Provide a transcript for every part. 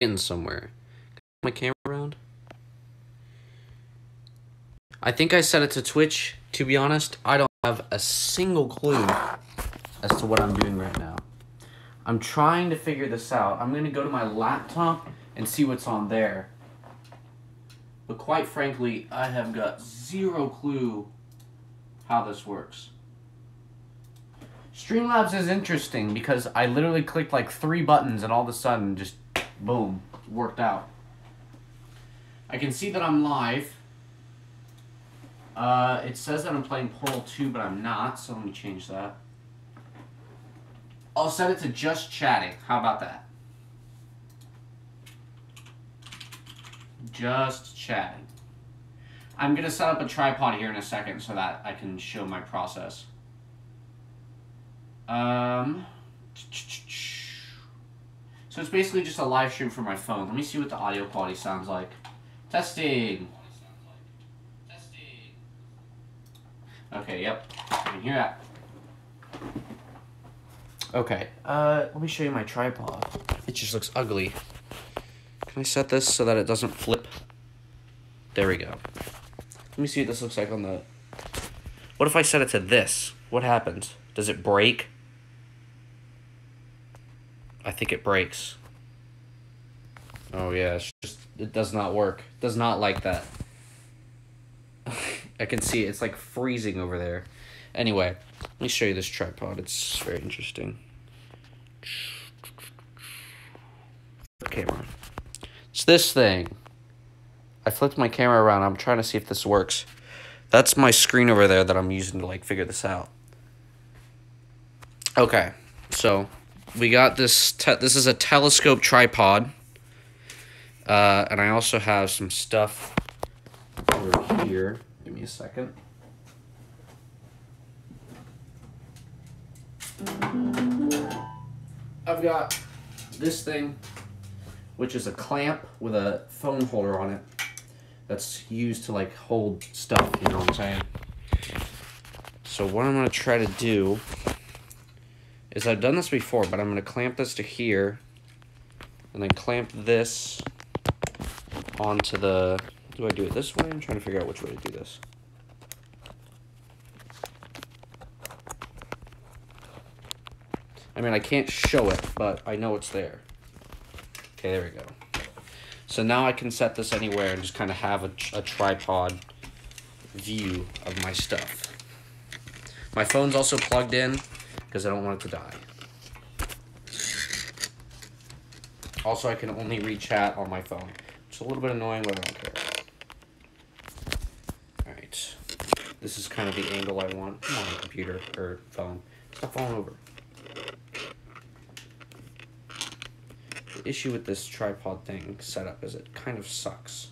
in somewhere. My camera around. I think I set it to Twitch. To be honest, I don't have a single clue as to what I'm doing right now. I'm trying to figure this out. I'm gonna go to my laptop and see what's on there. But quite frankly, I have got zero clue how this works. Streamlabs is interesting because I literally clicked like three buttons and all of a sudden just boom, worked out. I can see that I'm live. Uh, it says that I'm playing Portal 2, but I'm not, so let me change that. I'll set it to just chatting. How about that? Just chatting. I'm going to set up a tripod here in a second so that I can show my process. Um, so it's basically just a live stream from my phone. Let me see what the audio quality sounds like. Testing. Testing! Okay, yep. I can hear that. Okay, uh, let me show you my tripod. It just looks ugly. Can I set this so that it doesn't flip? There we go. Let me see what this looks like on the... What if I set it to this? What happens? Does it break? I think it breaks. Oh yeah, it's just it does not work. It does not like that. I can see it. It's like freezing over there. Anyway, let me show you this tripod. It's very interesting. Camera. It's this thing. I flipped my camera around. I'm trying to see if this works. That's my screen over there that I'm using to like figure this out. Okay, so we got this, this is a telescope tripod. Uh, and I also have some stuff over here. Give me a second. I've got this thing, which is a clamp with a phone holder on it. That's used to like hold stuff, you know what I'm saying? So what I'm gonna try to do is I've done this before, but I'm going to clamp this to here, and then clamp this onto the, do I do it this way? I'm trying to figure out which way to do this. I mean, I can't show it, but I know it's there. Okay, there we go. So now I can set this anywhere and just kind of have a, a tripod view of my stuff. My phone's also plugged in because I don't want it to die. Also, I can only read chat on my phone. It's a little bit annoying, but I don't care. Alright. This is kind of the angle I want. on on, computer, or phone. Stop falling over. The issue with this tripod thing setup is it kind of sucks.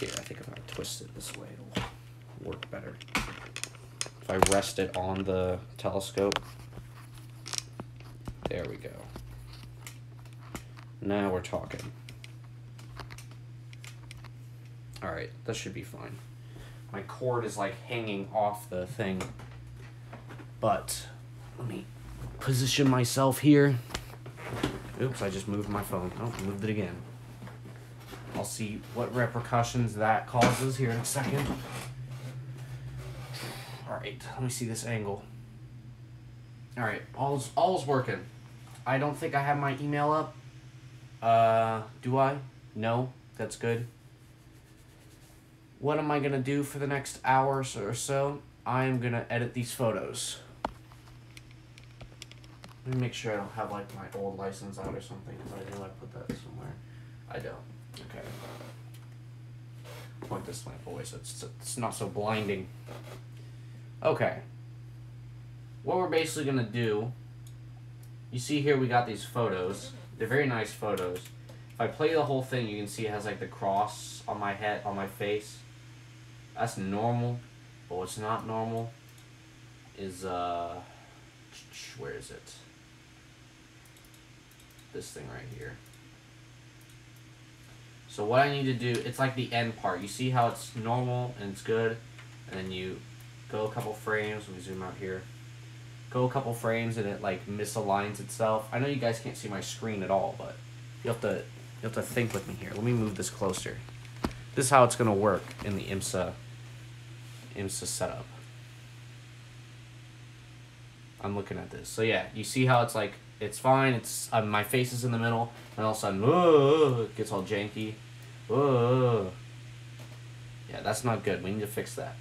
Yeah, I think if I twist it this way, it'll work better. If I rest it on the telescope. There we go. Now we're talking. Alright, that should be fine. My cord is like hanging off the thing. But, let me position myself here. Oops, I just moved my phone. Oh, moved it again. I'll see what repercussions that causes here in a second. Alright, let me see this angle. Alright, all's, all's working. I don't think I have my email up. Uh, do I? No, that's good. What am I to do for the next hour or so? I am to edit these photos. Let me make sure I don't have like my old license out or something I know I put that somewhere. I don't. Okay. Point this lamp away so it's, it's not so blinding. Okay. What we're basically going to do, you see here we got these photos. They're very nice photos. If I play the whole thing, you can see it has like the cross on my head, on my face. That's normal. But what's not normal is, uh, where is it? This thing right here. So what I need to do, it's like the end part. You see how it's normal and it's good, and then you go a couple frames, let me zoom out here. Go a couple frames and it like misaligns itself. I know you guys can't see my screen at all, but you have to you have to think with me here. Let me move this closer. This is how it's gonna work in the IMSA IMSA setup. I'm looking at this. So yeah, you see how it's like it's fine. It's uh, my face is in the middle, and all of a sudden, it gets all janky. Yeah, that's not good. We need to fix that.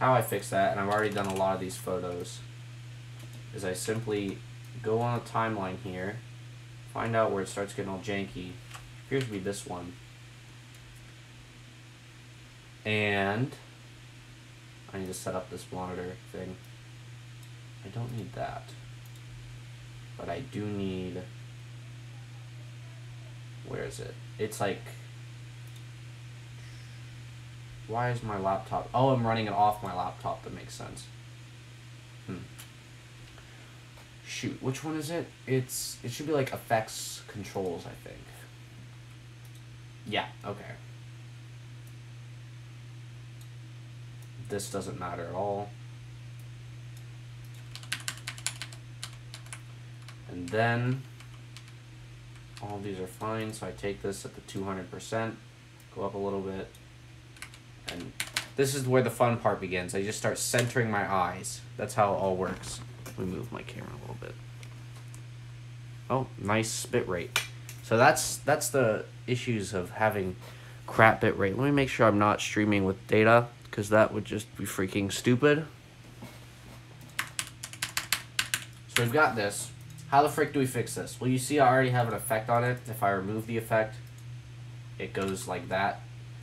How I fix that, and I've already done a lot of these photos, is I simply go on a timeline here, find out where it starts getting all janky. Appears to be this one. And I need to set up this monitor thing. I don't need that. But I do need... Where is it? It's like... Why is my laptop... Oh, I'm running it off my laptop. That makes sense. Hmm. Shoot, which one is it? It's... It should be like effects controls, I think. Yeah, okay. This doesn't matter at all. And then all these are fine, so I take this at the 200%, go up a little bit, and this is where the fun part begins. I just start centering my eyes. That's how it all works. Let me move my camera a little bit. Oh, nice bit rate. So that's that's the issues of having crap bit rate. Let me make sure I'm not streaming with data, because that would just be freaking stupid. So we've got this. How the frick do we fix this? Well, you see I already have an effect on it. If I remove the effect, it goes like that.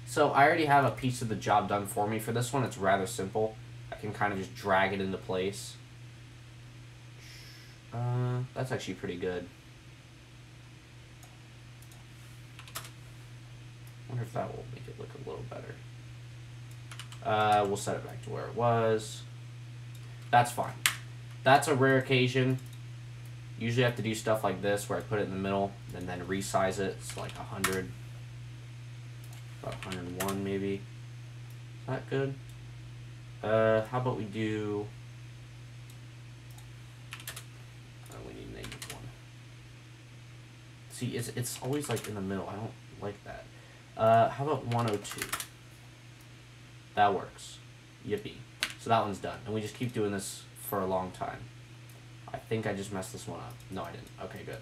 So I already have a piece of the job done for me. For this one, it's rather simple. I can kind of just drag it into place. Uh, that's actually pretty good. wonder if that will make it look a little better. Uh, we'll set it back to where it was. That's fine. That's a rare occasion. Usually I have to do stuff like this where I put it in the middle and then resize it. It's like 100, about 101 maybe. Is that good? Uh, how about we do... Oh, we need negative 1. See, it's, it's always like in the middle. I don't like that. Uh, how about 102? That works. Yippee. So that one's done. And we just keep doing this for a long time. I think I just messed this one up. No, I didn't. Okay, good.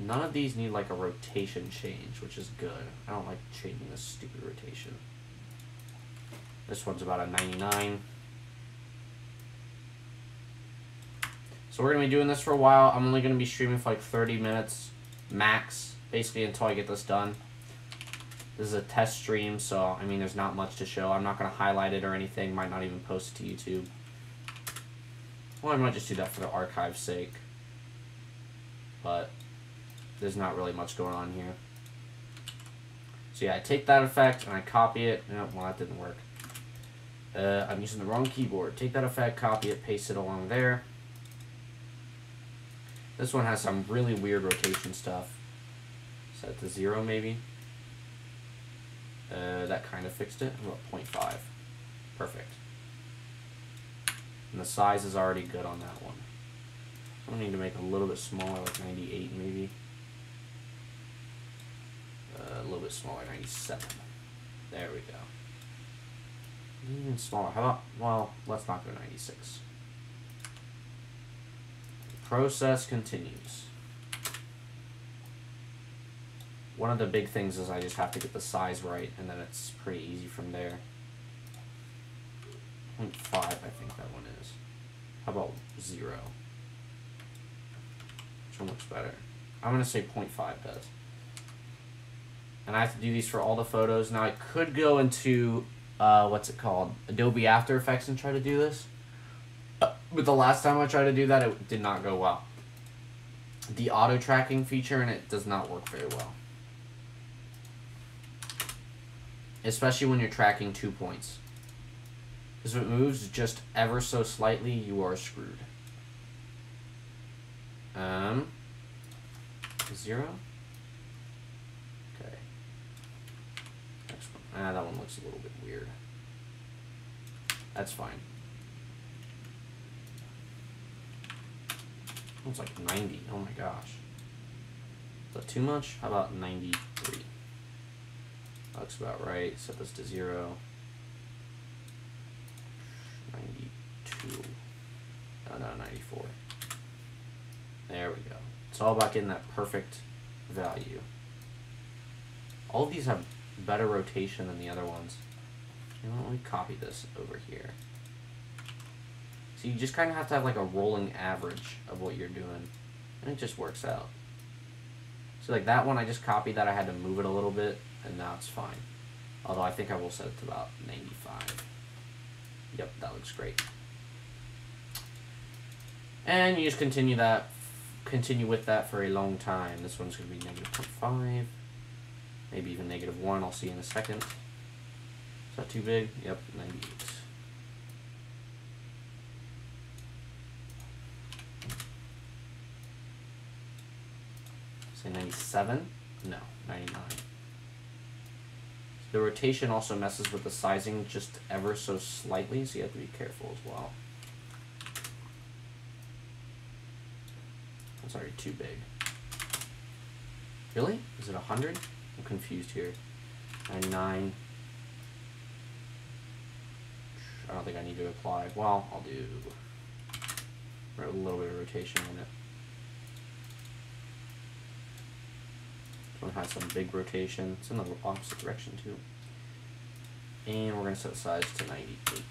None of these need like a rotation change, which is good. I don't like changing this stupid rotation. This one's about a 99. So we're going to be doing this for a while. I'm only going to be streaming for like 30 minutes max, basically until I get this done. This is a test stream, so, I mean, there's not much to show. I'm not going to highlight it or anything. Might not even post it to YouTube. Well, I might just do that for the archive's sake. But there's not really much going on here. So yeah, I take that effect and I copy it. No, well, that didn't work. Uh, I'm using the wrong keyboard. Take that effect, copy it, paste it along there. This one has some really weird rotation stuff. Set to zero, maybe. Uh, that kind of fixed it. About 0.5. Perfect. And the size is already good on that one. I need to make a little bit smaller, like 98 maybe. A little bit smaller, 97. There we go. Even smaller. How about, well, let's not go 96. The process continues. One of the big things is I just have to get the size right, and then it's pretty easy from there. 0.5, I think that one is. How about 0? Which one looks better? I'm going to say 0.5 does. And I have to do these for all the photos. Now, I could go into, uh, what's it called? Adobe After Effects and try to do this. Uh, but the last time I tried to do that, it did not go well. The auto tracking feature in it does not work very well. especially when you're tracking two points. Because if it moves just ever so slightly, you are screwed. Um, zero? Okay. Next one. Ah, that one looks a little bit weird. That's fine. It's like 90. Oh my gosh. Is that too much? How about 93? That Looks about right. Set this to 0. 92. Oh no, 94. There we go. It's all about getting that perfect value. All these have better rotation than the other ones. Let me copy this over here. So you just kind of have to have like a rolling average of what you're doing. And it just works out. So like that one, I just copied that. I had to move it a little bit, and now it's fine. Although I think I will set it to about 95. Yep, that looks great. And you just continue that, continue with that for a long time. This one's going to be negative 0.5, maybe even negative 1. I'll see in a second. Is that too big? Yep, 98. Say 97? No, 99. The rotation also messes with the sizing just ever so slightly, so you have to be careful as well. That's already too big. Really? Is it 100? I'm confused here. 99. I don't think I need to apply. Well, I'll do a little bit of rotation in it. This one has some big rotation. It's in the opposite direction too. And we're going to set size to 98.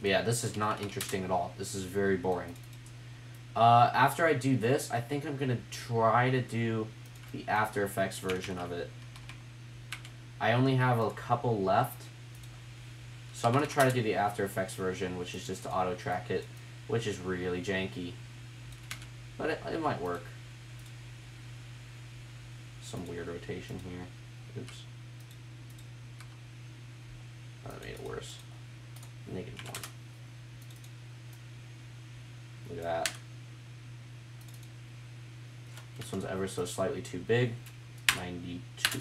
But yeah, this is not interesting at all. This is very boring. Uh, after I do this, I think I'm going to try to do the After Effects version of it. I only have a couple left. So I'm going to try to do the After Effects version, which is just to auto track it, which is really janky. But it, it might work. Some weird rotation here. Oops. That made it worse. Negative one. Look at that. This one's ever so slightly too big. 92.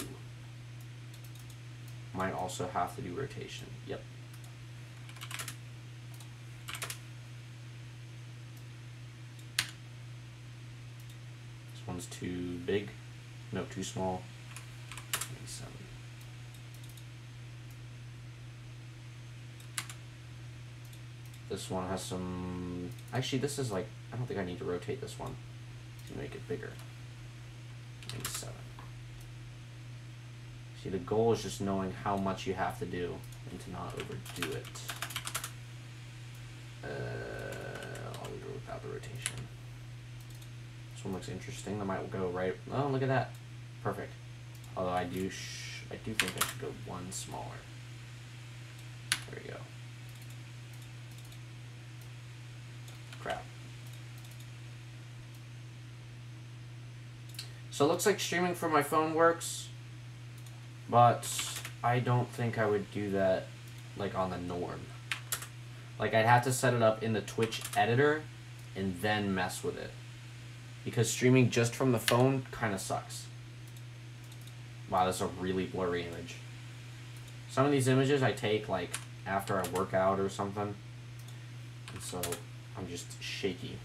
Might also have to do rotation. Yep. This one's too big. No, too small. 27. This one has some... Actually, this is like... I don't think I need to rotate this one make it bigger. 97. See, the goal is just knowing how much you have to do and to not overdo it. Uh, I'll go without the rotation. This one looks interesting. That might go right. Oh, look at that. Perfect. Although I do, I do think I should go one smaller. There we go. Crap. So it looks like streaming from my phone works, but I don't think I would do that like on the norm. Like I'd have to set it up in the Twitch editor and then mess with it. Because streaming just from the phone kind of sucks. Wow, that's a really blurry image. Some of these images I take like after I work out or something. And so I'm just shaky.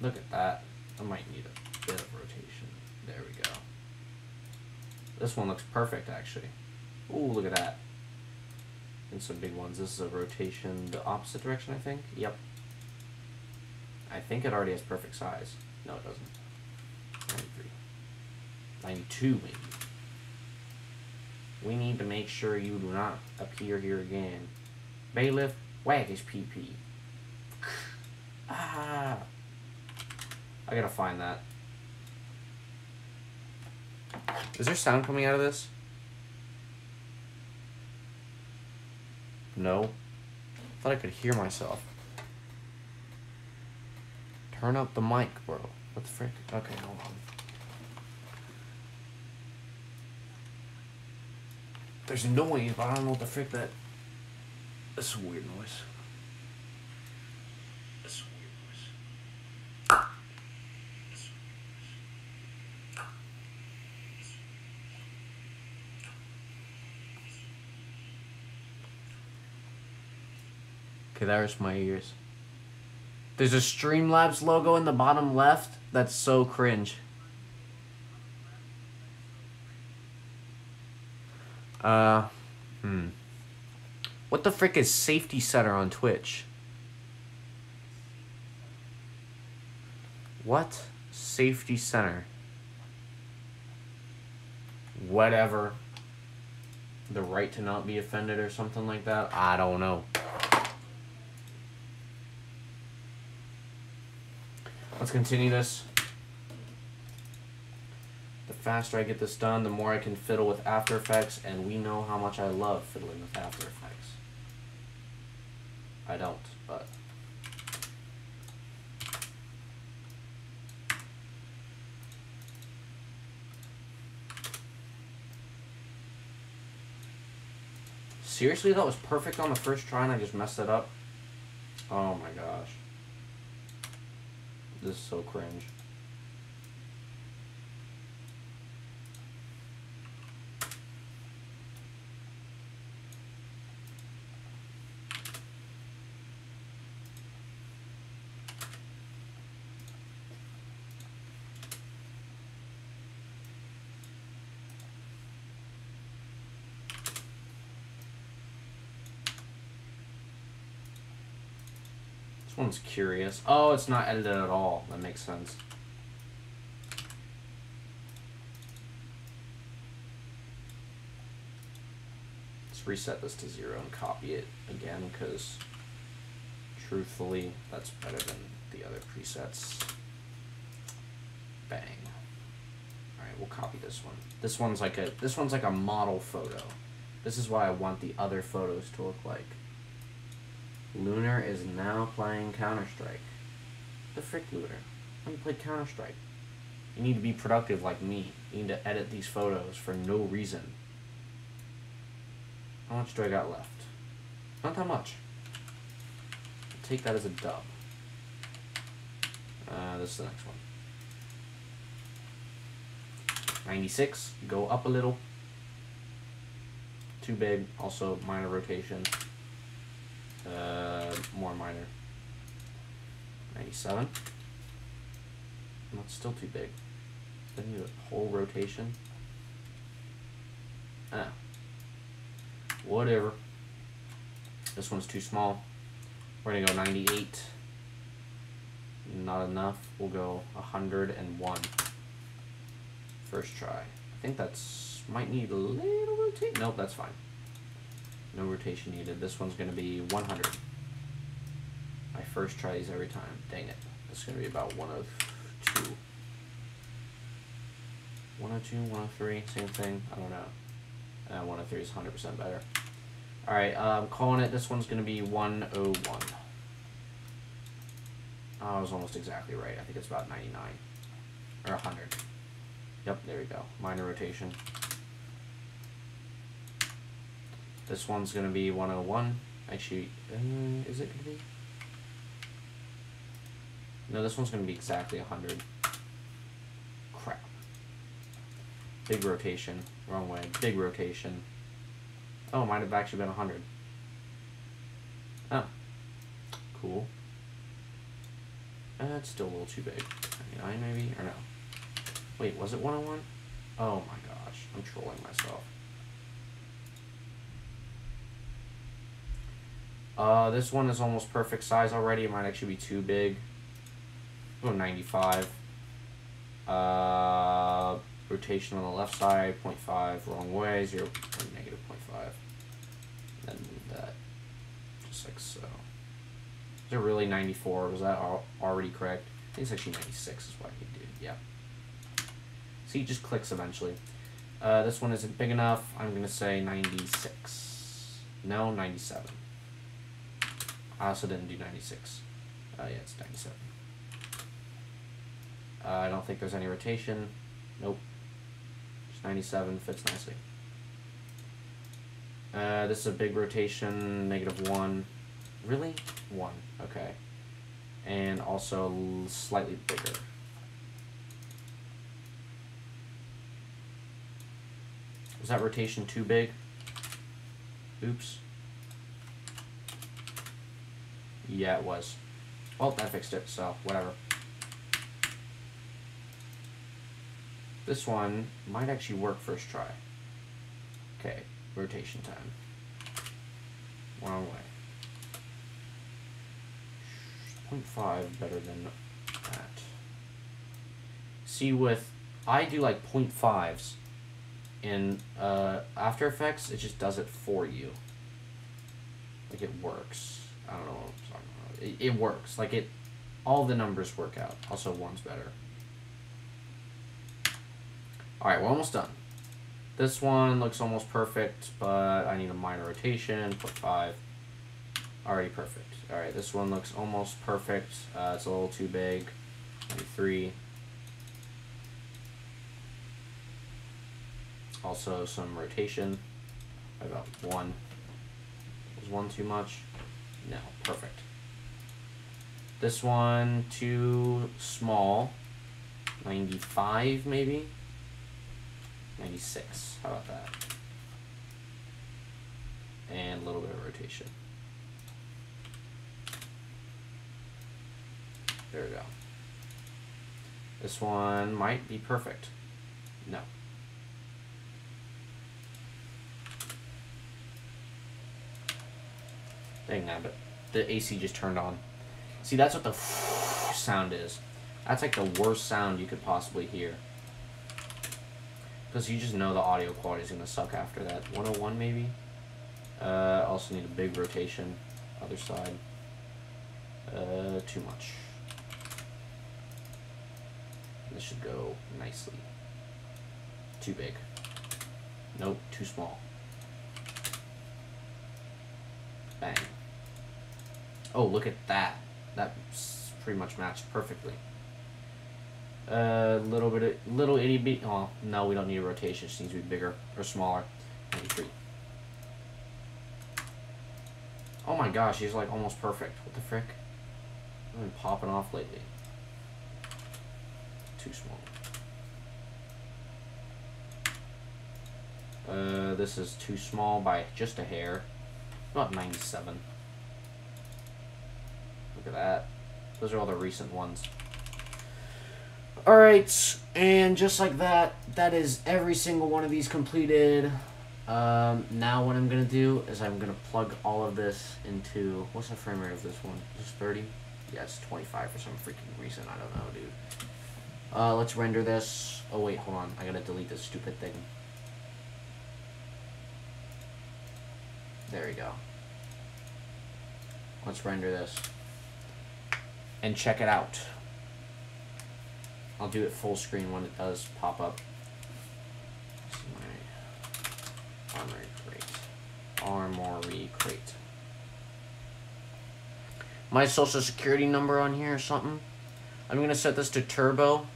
Look at that. I might need a bit of rotation. There we go. This one looks perfect, actually. Ooh, look at that. And some big ones. This is a rotation the opposite direction, I think. Yep. I think it already has perfect size. No, it doesn't. 93. 92, maybe. We need to make sure you do not appear here again. Bailiff, wag his PP. ah! I gotta find that. Is there sound coming out of this? No. Thought I could hear myself. Turn up the mic, bro. What the frick? Okay, hold on. There's noise, but I don't know what the frick that. That's a weird noise. Okay, there's my ears. There's a Streamlabs logo in the bottom left. That's so cringe. Uh, hmm. What the frick is Safety Center on Twitch? What? Safety Center. Whatever. The right to not be offended or something like that? I don't know. Let's continue this. The faster I get this done, the more I can fiddle with After Effects, and we know how much I love fiddling with After Effects. I don't, but... Seriously, that was perfect on the first try and I just messed it up? Oh my gosh. This is so cringe. One's curious. Oh, it's not edited at all. That makes sense. Let's reset this to zero and copy it again because truthfully, that's better than the other presets. Bang. Alright, we'll copy this one. This one's like a this one's like a model photo. This is what I want the other photos to look like. Lunar is now playing Counter-Strike. The frick, Lunar? When you play Counter-Strike? You need to be productive like me. You need to edit these photos for no reason. How much do I got left? Not that much. I'll take that as a dub. Uh, this is the next one. 96, go up a little. Too big, also minor rotation. Uh, more minor. 97. That's still too big. Didn't need a whole rotation. Ah. Whatever. This one's too small. We're gonna go 98. Not enough. We'll go 101. First try. I think that's might need a little rotation. Nope, that's fine. No rotation needed. This one's going to be 100. My first try is every time. Dang it. It's going to be about 102. 102, 103, same thing. I don't know. Uh, 103 is 100% better. Alright, I'm um, calling it. This one's going to be 101. Oh, I was almost exactly right. I think it's about 99. Or 100. Yep, there we go. Minor rotation. This one's going to be 101. Actually, uh, is it going to be? No, this one's going to be exactly 100. Crap. Big rotation. Wrong way. Big rotation. Oh, it might have actually been 100. Oh. Cool. That's uh, still a little too big. 99 maybe? Or no? Wait, was it 101? Oh my gosh. I'm trolling myself. Uh, this one is almost perfect size already. It might actually be too big. Oh, 95. Uh, rotation on the left side, 0.5 wrong way, 0, negative 0.5. Then move that just like so. Is it really 94? Was that already correct? I think it's actually 96 is what he did. Yeah. See, it just clicks eventually. Uh, this one isn't big enough. I'm going to say 96. No, 97. I also didn't do 96. Uh, yeah, it's 97. Uh, I don't think there's any rotation. Nope. Just 97 fits nicely. Uh, this is a big rotation, negative one. Really? One. Okay. And also slightly bigger. Was that rotation too big? Oops. Yeah, it was. Well, that fixed it, so whatever. This one might actually work first try. Okay, rotation time. Wrong way. 0.5 better than that. See, with, I do like 0.5s. In uh, After Effects, it just does it for you. Like, it works. I don't know It, works. Like, it, all the numbers work out. Also, one's better. Alright, we're almost done. This one looks almost perfect, but I need a minor rotation, put 5. Already perfect. Alright, this one looks almost perfect. Uh, it's a little too big. Three. Also some rotation. About 1. Was 1 too much? No, perfect. This one too small. 95 maybe? 96. How about that? And a little bit of rotation. There we go. This one might be perfect. No. Dang but The AC just turned on. See, that's what the sound is. That's like the worst sound you could possibly hear. Because you just know the audio quality is going to suck after that. 101 maybe? Uh, also need a big rotation. Other side. Uh, too much. This should go nicely. Too big. Nope, too small. Bang. Oh, look at that. That pretty much matched perfectly. A uh, little bit, of, little itty bit. Oh, no, we don't need a rotation. It needs to be bigger or smaller. 93. Oh my gosh, he's like almost perfect. What the frick? I've been popping off lately. Too small. Uh, this is too small by just a hair. About 97. Look at that. Those are all the recent ones. Alright, and just like that, that is every single one of these completed. Um, now what I'm going to do is I'm going to plug all of this into, what's the frame rate of this one? Is this 30? Yeah, it's 25 for some freaking reason. I don't know, dude. Uh, let's render this. Oh, wait, hold on. I got to delete this stupid thing. There we go. Let's render this. And check it out. I'll do it full screen when it does pop up. my Armoury Crate. Armoury Crate. My social security number on here or something. I'm to set this to turbo.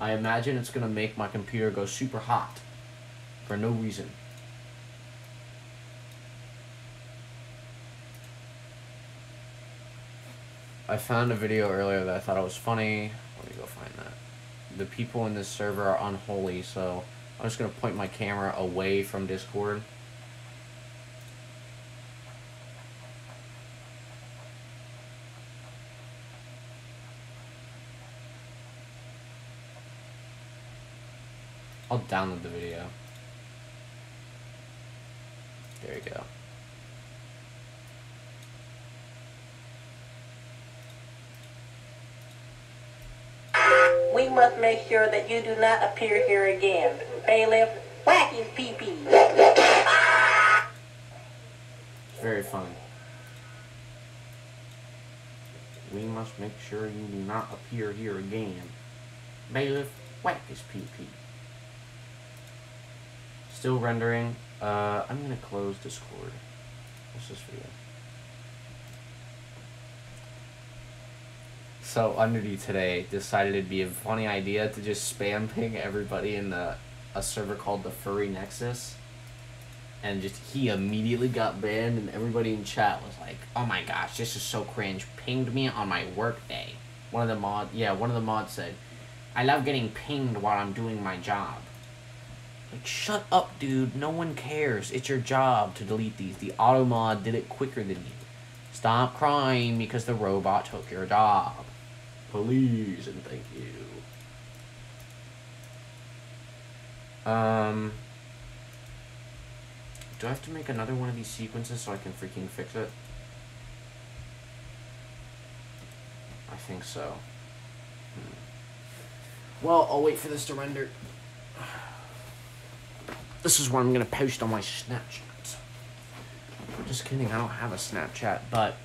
I imagine it's to make my computer go super hot. For no reason. I found a video earlier that I thought it was funny. Let me go find that the people in this server are unholy, so I'm just going to point my camera away from Discord. I'll download the video. There you go. we must make sure that you do not appear here again. Bailiff, whack his pee-pee. Very funny. We must make sure you do not appear here again. Bailiff, whack his pee-pee. Still rendering. Uh, I'm gonna close Discord. What's this video? So Unity today decided it'd be a funny idea to just spam ping everybody in the a server called the Furry Nexus. and just he immediately got banned, and everybody in chat was like, "Oh my gosh, this is so cringe." Pinged me on my work day. One of the mod, yeah, one of the mods said, "I love getting pinged while I'm doing my job." Like, shut up, dude. No one cares. It's your job to delete these. The auto mod did it quicker than you. Stop crying because the robot took your job. Please and thank you. Um. Do I have to make another one of these sequences so I can freaking fix it? I think so. Hmm. Well, I'll wait for this to render. This is what I'm gonna post on my Snapchat. Just kidding, I don't have a Snapchat, but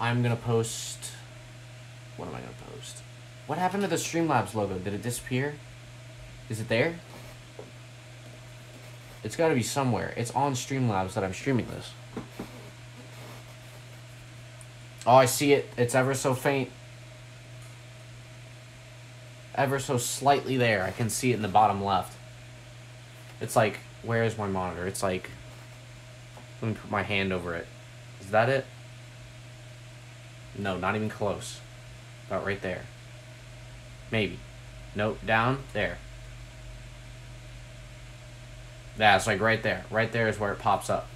I'm gonna post. What am I gonna post? What happened to the Streamlabs logo? Did it disappear? Is it there? It's gotta be somewhere. It's on Streamlabs that I'm streaming this. Oh, I see it. It's ever so faint. Ever so slightly there. I can see it in the bottom left. It's like, where is my monitor? It's like, let me put my hand over it. Is that it? No, not even close. About right there. Maybe. Nope, down, there. That's like right there. Right there is where it pops up.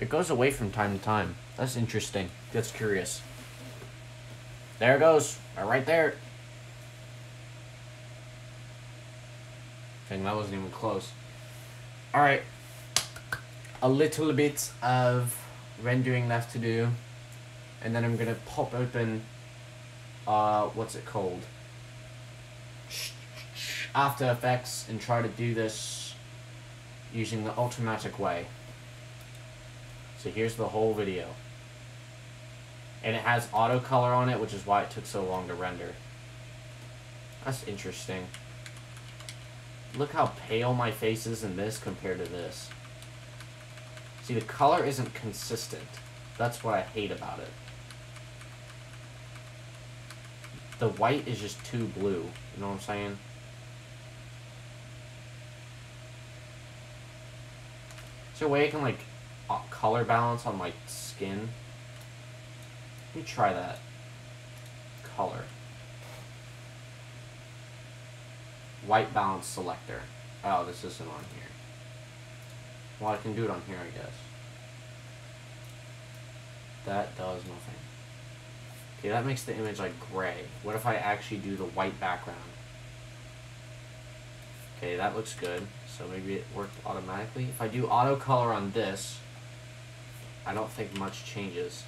It goes away from time to time. That's interesting. That's curious. There it goes. Right there. Thing that wasn't even close. Alright. A little bit of rendering left to do. And then I'm gonna pop open uh what's it called? After Effects and try to do this using the automatic way. So here's the whole video. And it has auto color on it, which is why it took so long to render. That's interesting. Look how pale my face is in this compared to this. See, the color isn't consistent. That's what I hate about it. The white is just too blue. You know what I'm saying? Is there a way I can, like, color balance on my skin? Let me try that. Color. White balance selector. Oh, this isn't on here. Well, I can do it on here, I guess. That does nothing. Okay, that makes the image like gray. What if I actually do the white background? Okay, that looks good. So maybe it worked automatically. If I do auto color on this, I don't think much changes.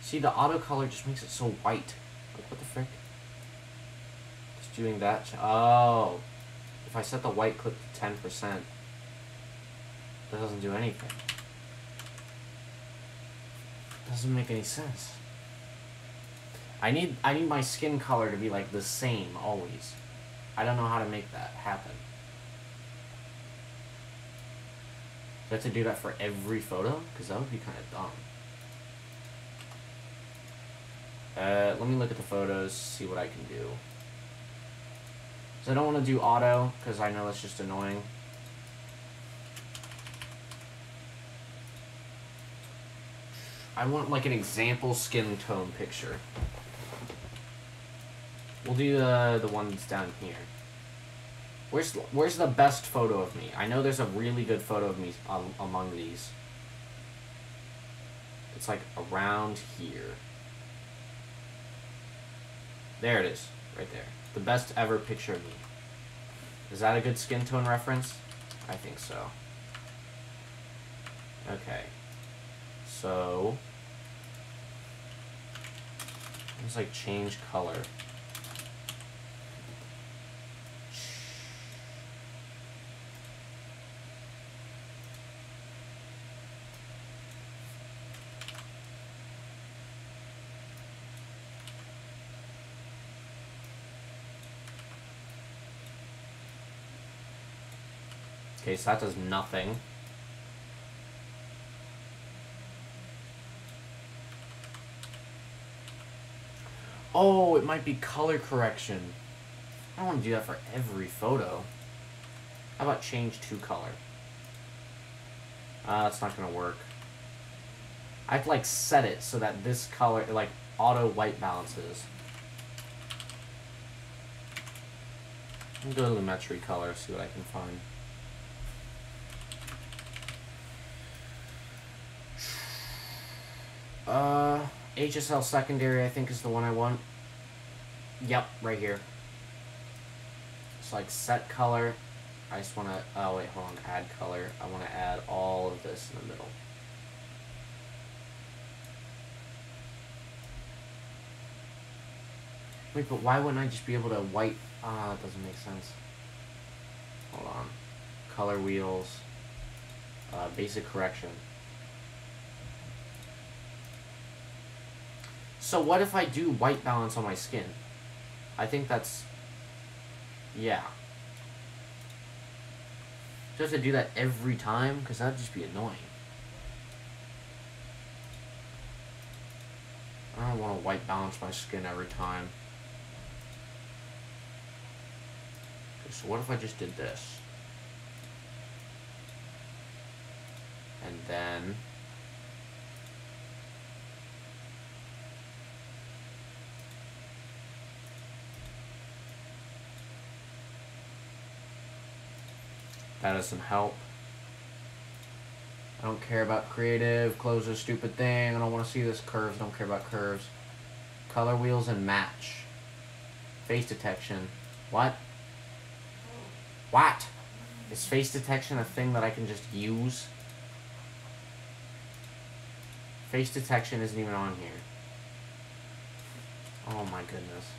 See, the auto color just makes it so white. Like, what the frick? Just doing that. Oh. If I set the white clip to 10%, that doesn't do anything. Doesn't make any sense. I need I need my skin color to be like the same always. I don't know how to make that happen. Do I have to do that for every photo? Because that would be kind of dumb. Uh, let me look at the photos, see what I can do. So I don't want to do auto, because I know that's just annoying. I want like an example skin tone picture. We'll do the the ones down here. Where's where's the best photo of me? I know there's a really good photo of me um, among these. It's like around here. There it is, right there. The best ever picture of me. Is that a good skin tone reference? I think so. Okay. So, let's like change color. Okay, so that does nothing. Oh, it might be color correction. I don't want to do that for every photo. How about change to color? Uh, that's not going to work. I have to, like, set it so that this color, like, auto white balances. I'll go to Lumetri color, see what I can find. Uh, HSL secondary, I think, is the one I want. Yep, right here. It's like set color. I just want to, oh wait, hold on, add color. I want to add all of this in the middle. Wait, but why wouldn't I just be able to white? Ah, uh, that doesn't make sense. Hold on. Color wheels. Uh, basic correction. So what if I do white balance on my skin? I think that's... Yeah. Do I have to do that every time? Because that'd just be annoying. I don't want to white balance my skin every time. Okay, so what if I just did this? And then... That is some help. I don't care about creative. Close this stupid thing. I don't want to see this curves. Don't care about curves. Color wheels and match. Face detection. What? What? Is face detection a thing that I can just use? Face detection isn't even on here. Oh my goodness.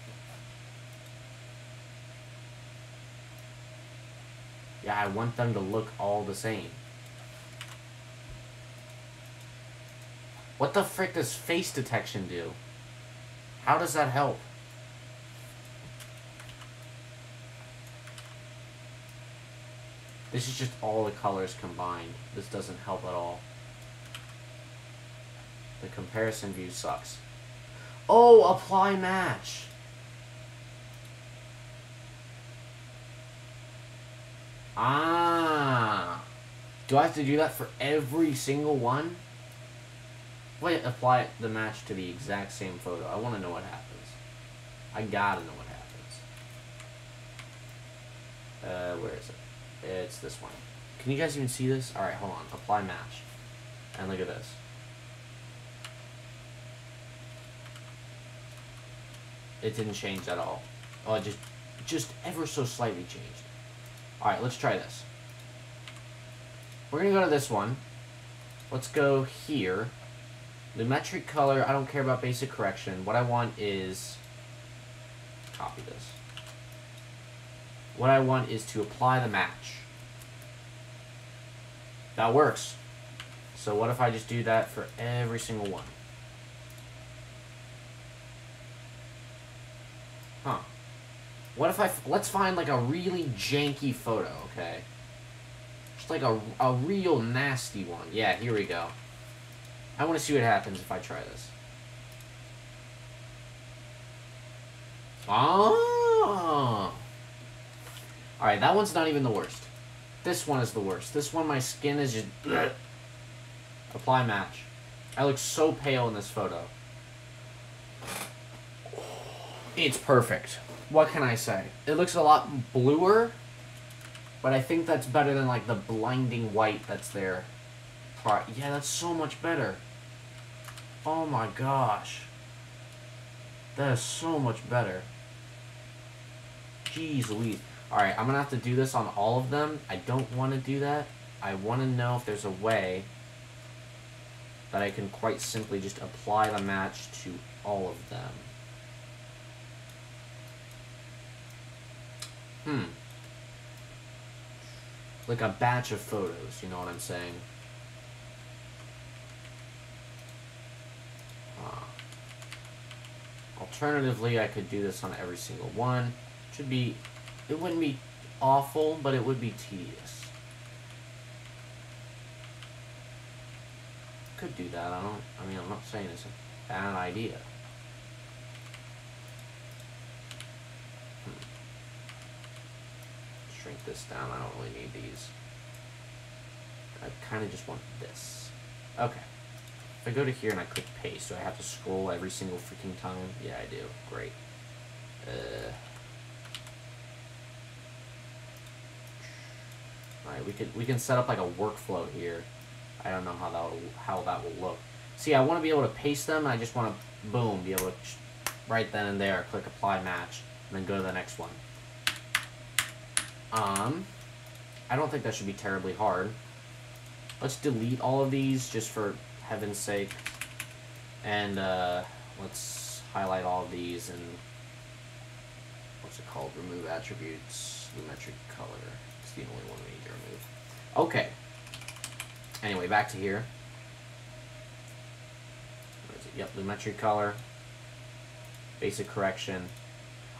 Yeah, I want them to look all the same. What the frick does face detection do? How does that help? This is just all the colors combined. This doesn't help at all. The comparison view sucks. Oh, apply match. Ah. Do I have to do that for every single one? Wait, apply the match to the exact same photo. I want to know what happens. I gotta know what happens. Uh, where is it? It's this one. Can you guys even see this? Alright, hold on. Apply match. And look at this. It didn't change at all. Oh, it just, just ever so slightly changed. Alright, let's try this. We're going to go to this one. Let's go here. Lumetri color, I don't care about basic correction. What I want is... Copy this. What I want is to apply the match. That works. So what if I just do that for every single one? Huh. What if I, let's find like a really janky photo, okay? Just like a, a real nasty one. Yeah, here we go. I want to see what happens if I try this. Oh! Alright, that one's not even the worst. This one is the worst. This one, my skin is just... Bleh. Apply match. I look so pale in this photo. It's perfect what can I say? It looks a lot bluer, but I think that's better than like the blinding white that's there. Yeah, that's so much better. Oh my gosh. That is so much better. Jeez Louise. Alright, I'm to have to do this on all of them. I don't want to do that. I want to know if there's a way that I can quite simply just apply the match to all of them. Hmm. Like a batch of photos, you know what I'm saying? Uh, alternatively, I could do this on every single one. Should be, it wouldn't be awful, but it would be tedious. Could do that, I don't, I mean, I'm not saying it's a bad idea. Shrink this down. I don't really need these. I kind of just want this. Okay. If I go to here and I click paste, do I have to scroll every single freaking time? Yeah, I do. Great. Uh, Alright, we can we can set up like a workflow here. I don't know how that will, how that will look. See, I want to be able to paste them. I just want to boom, be able to right then and there click apply match, and then go to the next one. Um, I don't think that should be terribly hard. Let's delete all of these just for heaven's sake, and uh, let's highlight all of these and what's it called? Remove attributes, Lumetri color. It's the only one we need to remove. Okay. Anyway, back to here. Is it? Yep, color. Basic correction.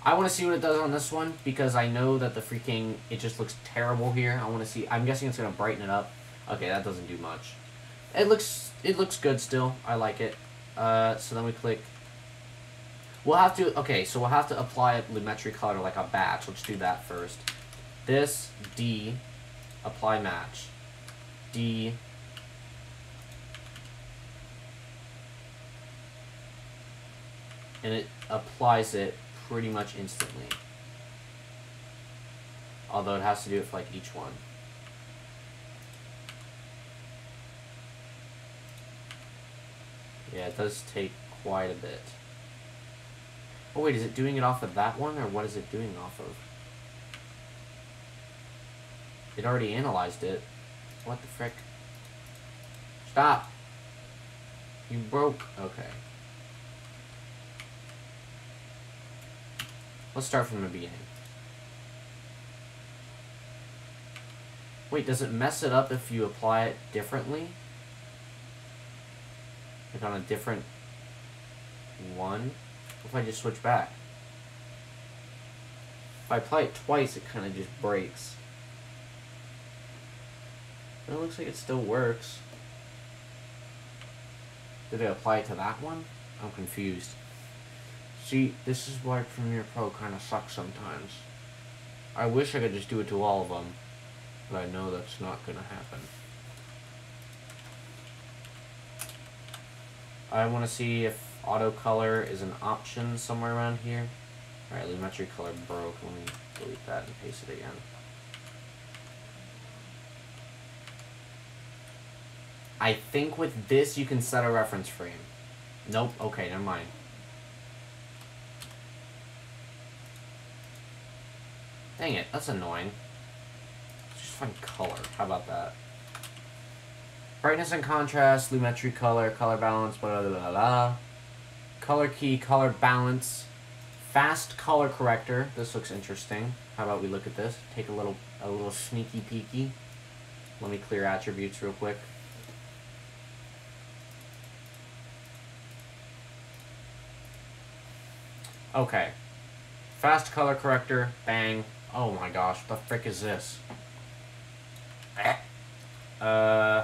I want to see what it does on this one because I know that the freaking it just looks terrible here. I want to see. I'm guessing it's gonna brighten it up. Okay, that doesn't do much. It looks it looks good still. I like it. Uh, so then we click. We'll have to okay. So we'll have to apply a Lumetri color like a batch. Let's do that first. This D, apply match. D. And it applies it pretty much instantly. Although it has to do it for like each one. Yeah, it does take quite a bit. Oh wait, is it doing it off of that one, or what is it doing off of? It already analyzed it. What the frick? Stop! You broke. Okay. Let's start from the beginning. Wait, does it mess it up if you apply it differently? Like on a different one? What if I just switch back? If I apply it twice, it kind of just breaks. But it looks like it still works. Did I apply it to that one? I'm confused. See, this is why Premiere Pro kind of sucks sometimes. I wish I could just do it to all of them, but I know that's not going to happen. I want to see if auto color is an option somewhere around here. Alright, Lumetri color broke. Let me delete that and paste it again. I think with this you can set a reference frame. Nope, okay, never mind. Dang it, that's annoying. Just find color. How about that? Brightness and contrast, Lumetri color, color balance, blah, blah, blah, blah. Color key, color balance, fast color corrector. This looks interesting. How about we look at this? Take a little a little sneaky peeky. Let me clear attributes real quick. Okay. Fast color corrector, bang. Oh my gosh, what the frick is this? Uh...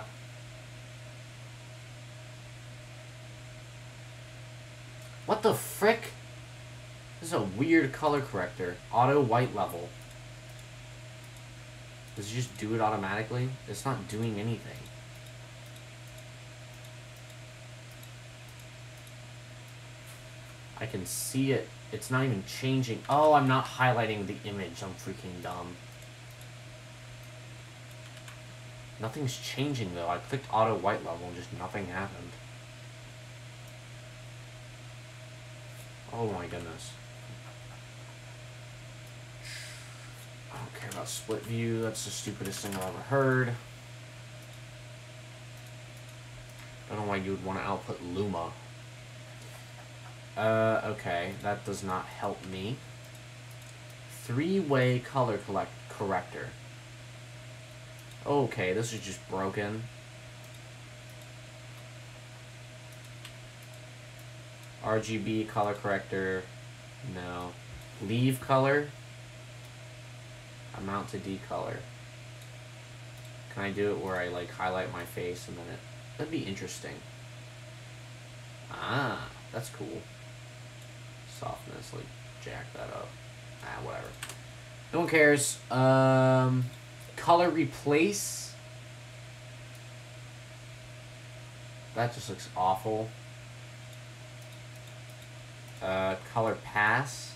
What the frick? This is a weird color corrector. Auto white level. Does it just do it automatically? It's not doing anything. I can see it. It's not even changing. Oh, I'm not highlighting the image. I'm freaking dumb. Nothing's changing though. I clicked auto white level and just nothing happened. Oh my goodness. I don't care about split view. That's the stupidest thing I've ever heard. I don't know why you would want to output Luma. Uh, okay. That does not help me. Three-way color collect corrector. Okay, this is just broken. RGB color corrector. No. Leave color. Amount to decolor. Can I do it where I like highlight my face and then it... That'd be interesting. Ah, that's cool. Softness, like jack that up. Ah, whatever. No one cares. Um, color replace. That just looks awful. Uh, color pass.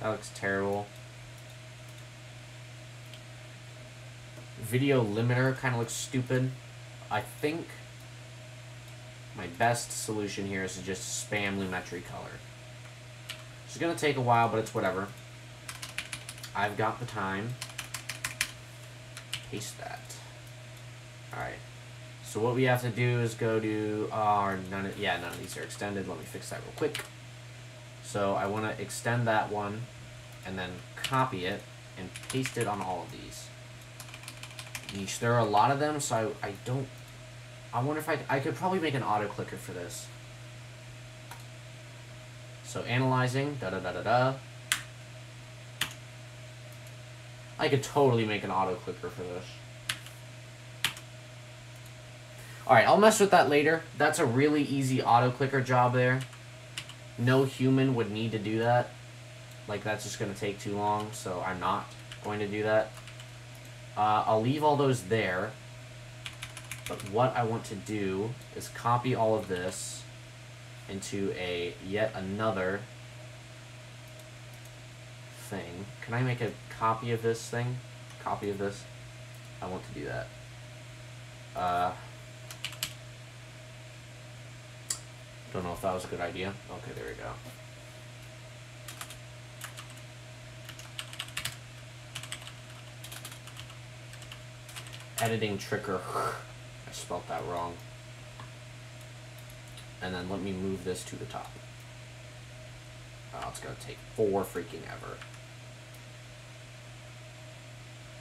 That looks terrible. Video limiter kind of looks stupid. I think my best solution here is to just spam Lumetri color. It's gonna take a while, but it's whatever. I've got the time. Paste that. Alright. So what we have to do is go to our none of, yeah, none of these are extended. Let me fix that real quick. So I want to extend that one and then copy it and paste it on all of these. There are a lot of them, so I, I don't... I wonder if I... I could probably make an auto-clicker for this. So analyzing, da-da-da-da-da. I could totally make an auto-clicker for this. Alright, I'll mess with that later. That's a really easy auto-clicker job there. No human would need to do that. Like, that's just going to take too long, so I'm not going to do that. Uh, I'll leave all those there. But what I want to do is copy all of this into a yet another thing. Can I make a copy of this thing? Copy of this? I want to do that. Uh, don't know if that was a good idea. Okay, there we go. editing tricker. Spelt that wrong. And then let me move this to the top. Oh, it's going to take four freaking ever.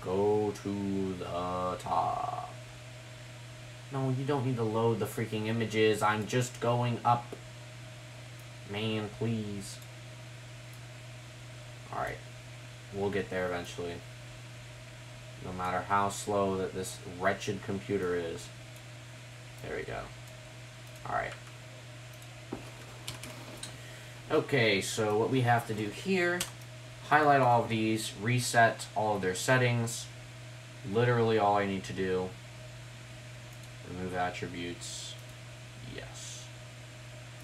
Go to the top. No, you don't need to load the freaking images. I'm just going up. Man, please. Alright. We'll get there eventually no matter how slow that this wretched computer is. There we go. Alright. Okay, so what we have to do here, highlight all of these, reset all of their settings. Literally all I need to do. Remove attributes. Yes.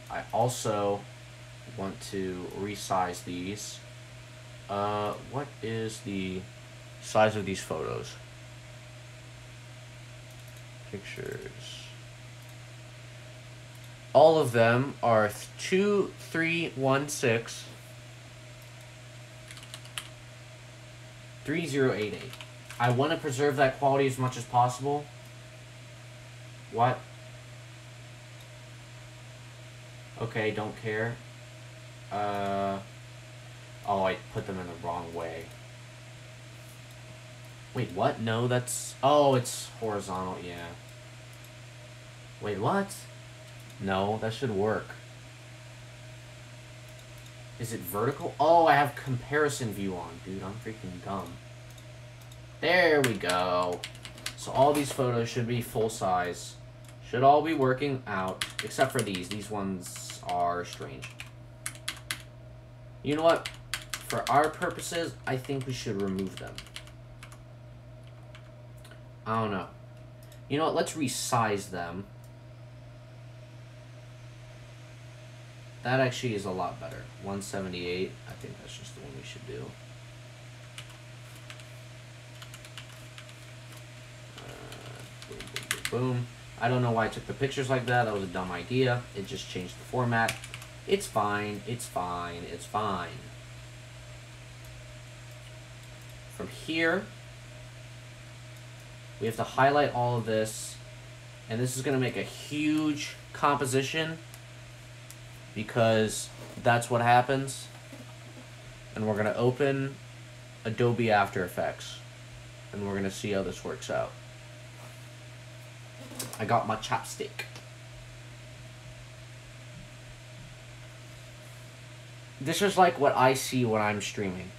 I also want to resize these. Uh, what is the size of these photos. Pictures. All of them are 2316 3088. I want to preserve that quality as much as possible. What? Okay, don't care. Uh, oh, I put them in the wrong way. Wait, what? No, that's... Oh, it's horizontal, yeah. Wait, what? No, that should work. Is it vertical? Oh, I have comparison view on. Dude, I'm freaking dumb. There we go. So all these photos should be full size. Should all be working out, except for these. These ones are strange. You know what? For our purposes, I think we should remove them. I don't know. You know what? Let's resize them. That actually is a lot better. 178. I think that's just the one we should do. Uh, boom, boom, boom, boom. I don't know why I took the pictures like that. That was a dumb idea. It just changed the format. It's fine. It's fine. It's fine. From here, we have to highlight all of this. And this is going to make a huge composition because that's what happens. And we're going to open Adobe After Effects. And we're going to see how this works out. I got my chopstick. This is like what I see when I'm streaming.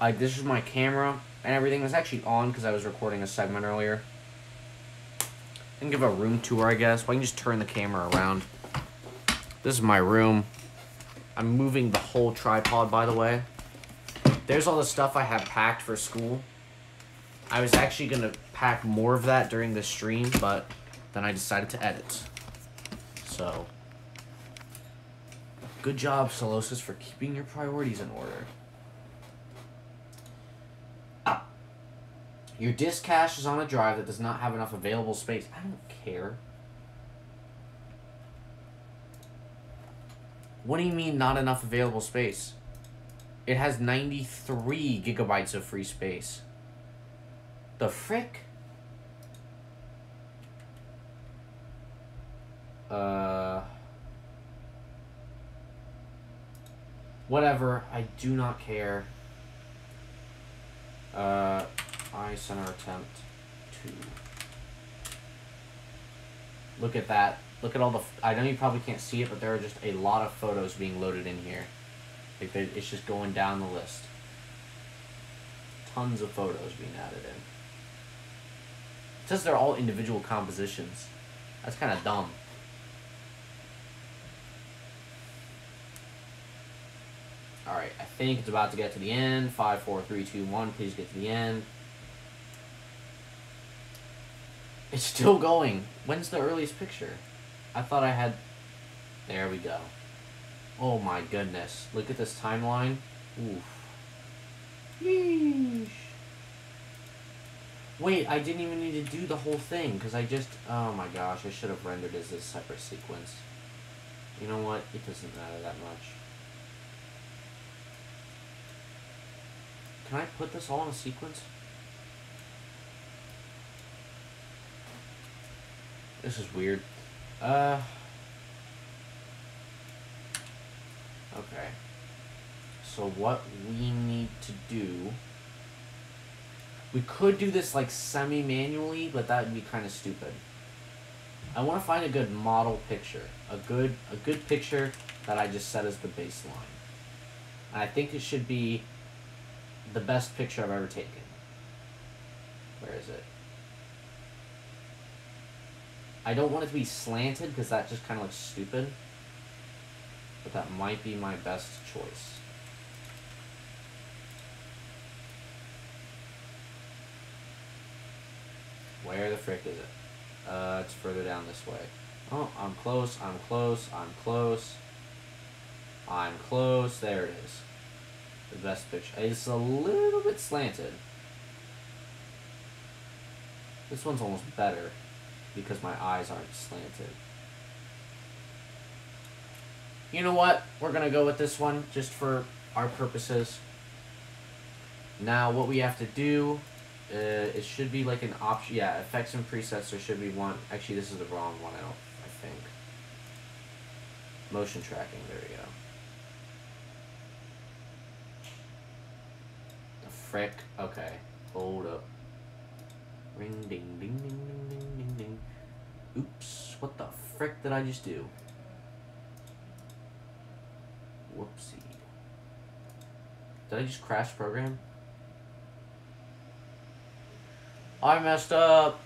Like, this is my camera and everything was actually on because I was recording a segment earlier. I can give a room tour, I guess. Well, I can just turn the camera around. This is my room. I'm moving the whole tripod, by the way. There's all the stuff I have packed for school. I was actually going to pack more of that during the stream, but then I decided to edit. So, good job, Solosice, for keeping your priorities in order. Ah. Your disk cache is on a drive that does not have enough available space. I don't care. What do you mean not enough available space? It has 93 gigabytes of free space. The frick? Uh... Whatever, I do not care. Uh, I center attempt two. Look at that. Look at all the. I know you probably can't see it, but there are just a lot of photos being loaded in here. Like it's just going down the list. Tons of photos being added in. It says they're all individual compositions. That's kind of dumb. Alright, I think it's about to get to the end. Five, four, three, two, one. Please get to the end. It's still going. When's the earliest picture? I thought I had... There we go. Oh my goodness. Look at this timeline. Oof. Yeesh. Wait, I didn't even need to do the whole thing, because I just... Oh my gosh, I should have rendered as a separate sequence. You know what? It doesn't matter that much. Can I put this all in a sequence? This is weird. Uh. Okay. So what we need to do... We could do this like semi-manually, but that would be kind of stupid. I want to find a good model picture. A good, a good picture that I just set as the baseline. And I think it should be the best picture I've ever taken. Where is it? I don't want it to be slanted because that just kind of looks stupid. But that might be my best choice. Where the frick is it? Uh, it's further down this way. Oh, I'm close, I'm close, I'm close. I'm close, there it is. The best picture. It's a little bit slanted. This one's almost better because my eyes aren't slanted. You know what? We're going to go with this one just for our purposes. Now, what we have to do, uh, it should be like an option. Yeah, effects and presets, there should be one. Actually, this is the wrong one, I, don't, I think. Motion tracking, there we go. The frick? Okay, hold up. Ring, ding, ding, ding, ding, ding, ding, ding. Oops, what the frick did I just do? Whoopsie. Did I just crash program? I messed up.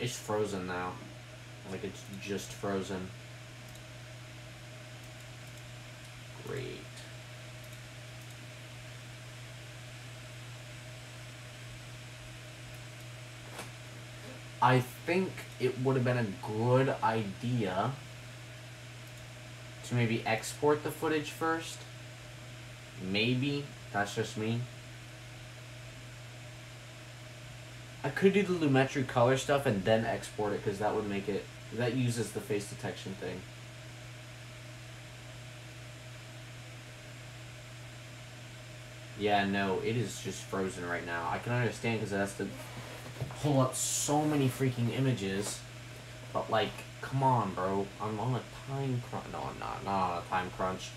It's frozen now. Like it's just frozen. Great. I think it would have been a good idea to maybe export the footage first. Maybe. That's just me. I could do the Lumetri color stuff and then export it because that would make it... That uses the face detection thing. Yeah, no, it is just frozen right now. I can understand because it has to pull up so many freaking images. But, like, come on, bro. I'm on a time crunch. No, I'm not. Not on a time crunch.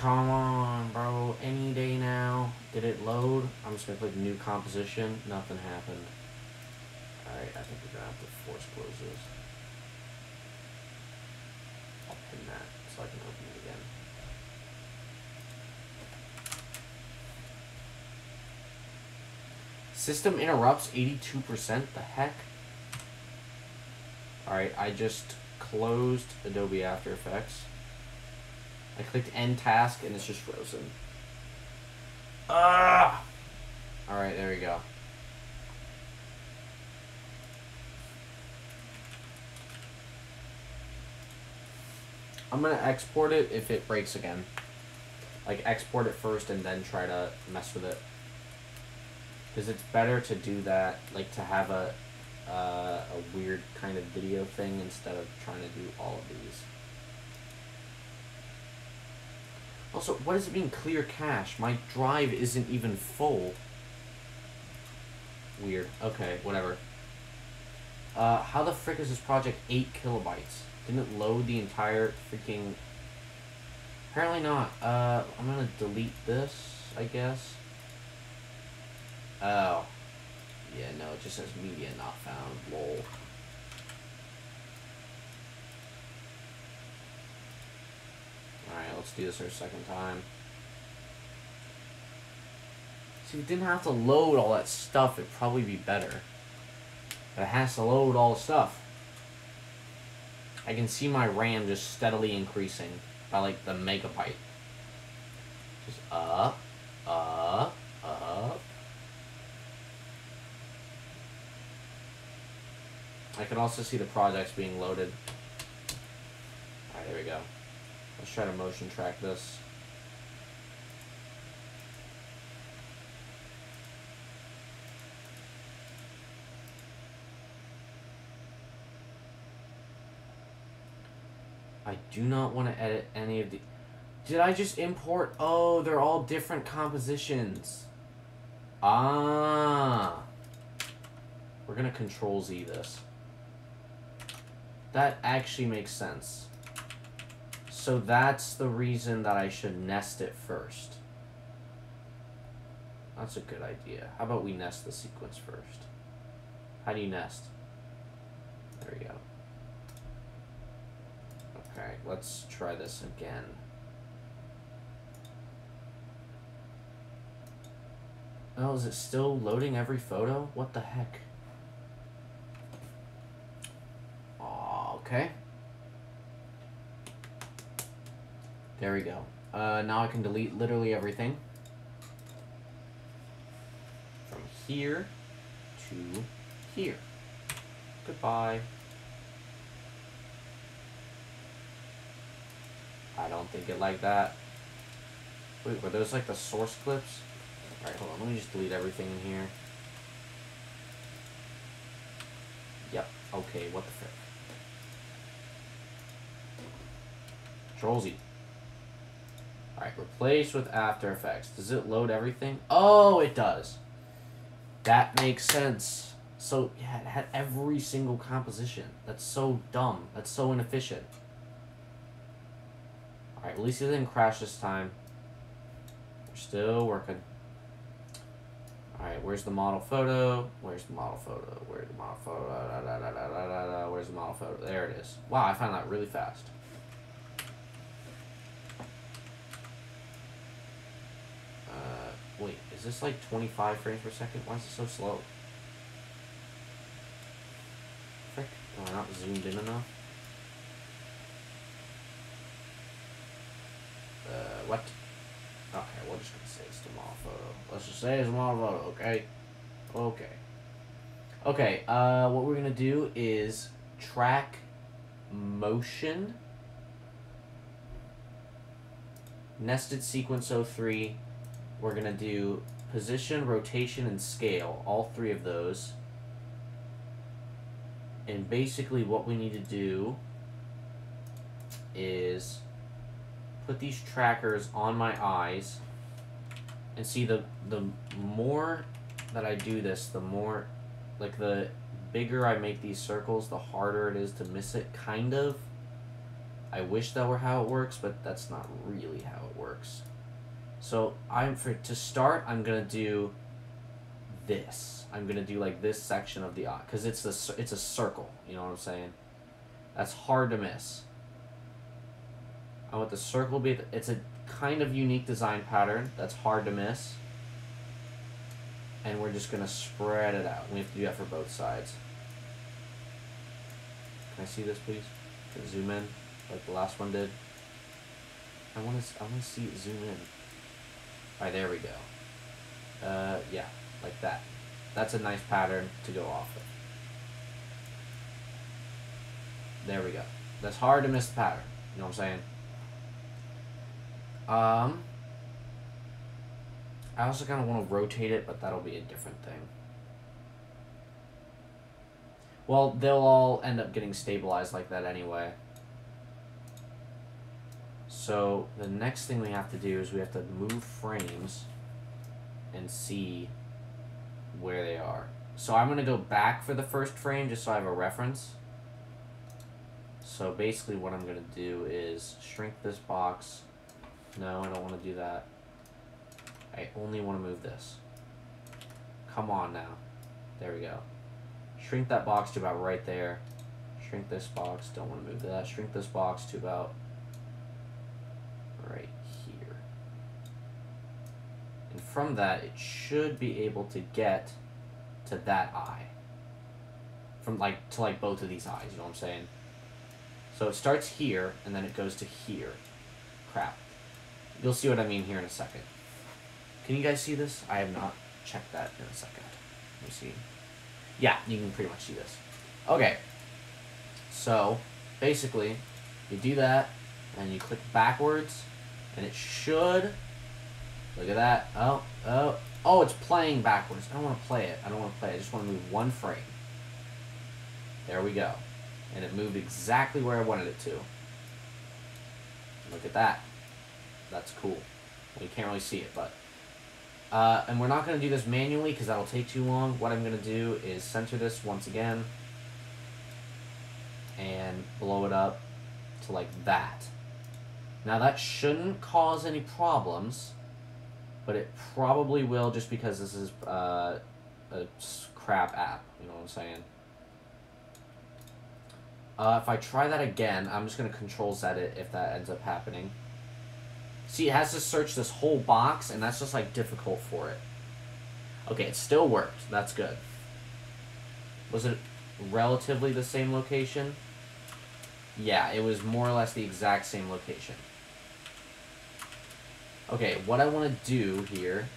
Come on, bro. Any day now. Did it load? I'm just gonna click new composition. Nothing happened. Alright, I think we're gonna have to force close this. I'll pin that so I can open it again. System interrupts 82%? The heck? Alright, I just closed Adobe After Effects. I clicked end task and it's just frozen. Ah! Alright, there we go. I'm gonna export it if it breaks again. Like, export it first and then try to mess with it. Because it's better to do that, like, to have a, uh, a weird kind of video thing instead of trying to do all of these. Also, what does it mean clear cache? My drive isn't even full. Weird. Okay, whatever. Uh, how the frick is this project 8 kilobytes? Didn't it load the entire freaking... Apparently not. Uh, I'm gonna delete this, I guess. Oh. Yeah, no, it just says media not found. Lol. Alright, let's do this our second time. See, if it didn't have to load all that stuff, it'd probably be better. But it has to load all the stuff. I can see my RAM just steadily increasing by like the megabyte. Just up, up. I can also see the projects being loaded. Alright, there we go. Let's try to motion track this. I do not want to edit any of the... Did I just import... Oh, they're all different compositions. Ah. We're going to Control Z this. That actually makes sense. So that's the reason that I should nest it first. That's a good idea. How about we nest the sequence first? How do you nest? There we go. Okay, let's try this again. Oh, is it still loading every photo? What the heck? Okay. There we go. Uh, now I can delete literally everything. From here to here. Goodbye. I don't think it like that. Wait, were those like the source clips? Alright, hold on. Let me just delete everything in here. Yep. Okay, what the frick? Control Z. Alright, replace with After Effects. Does it load everything? Oh, it does. That makes sense. So, yeah, it had every single composition. That's so dumb. That's so inefficient. Alright, at least it didn't crash this time. We're still working. Alright, where's the model photo? Where's the model photo? Where's the model photo? Da, da, da. Where's the model photo? There it is. Wow, I found that really fast. Wait, is this like 25 frames per second? Why is it so slow? Frick, am I not zoomed in enough? Uh, what? Okay, we're just gonna say it's model photo. Let's just say it's model photo, okay? Okay. Okay, uh, what we're gonna do is track motion nested sequence 03 we're going to do position, rotation, and scale, all three of those. And basically what we need to do is put these trackers on my eyes and see the the more that I do this, the more like the bigger I make these circles, the harder it is to miss it, kind of. I wish that were how it works, but that's not really how it works. So I'm for to start. I'm gonna do this. I'm gonna do like this section of the eye because it's a it's a circle. You know what I'm saying? That's hard to miss. I want the circle be. It's a kind of unique design pattern that's hard to miss. and we're just gonna spread it out. We have to do that for both sides. Can I see this, please? Can I zoom in, like the last one did. I want to. I want to see it zoom in. All right, there we go. Uh, yeah, like that. That's a nice pattern to go off of. There we go. That's hard to miss the pattern. You know what I'm saying? Um, I also kind of want to rotate it, but that'll be a different thing. Well, they'll all end up getting stabilized like that anyway. So the next thing we have to do is we have to move frames and see where they are. So I'm going to go back for the first frame just so I have a reference. So basically what I'm going to do is shrink this box. No, I don't want to do that. I only want to move this. Come on now. There we go. Shrink that box to about right there. Shrink this box. Don't want to move that. Shrink this box to about right here. And from that, it should be able to get to that eye. From like, to like both of these eyes, you know what I'm saying? So it starts here, and then it goes to here. Crap. You'll see what I mean here in a second. Can you guys see this? I have not checked that in a second. Let me see. Yeah, you can pretty much see this. Okay. So, basically, you do that, and you click backwards, and it should... Look at that. Oh, oh. Oh, it's playing backwards. I don't want to play it. I don't want to play it. I just want to move one frame. There we go. And it moved exactly where I wanted it to. Look at that. That's cool. Well, you can't really see it, but... Uh, and we're not going to do this manually because that'll take too long. What I'm going to do is center this once again. And blow it up to like that. Now that shouldn't cause any problems. But it probably will just because this is uh, a crap app. You know what I'm saying? Uh, if I try that again, I'm just going to control Z it if that ends up happening. See, it has to search this whole box, and that's just, like, difficult for it. Okay, it still worked. That's good. Was it relatively the same location? Yeah, it was more or less the exact same location. Okay, what I want to do here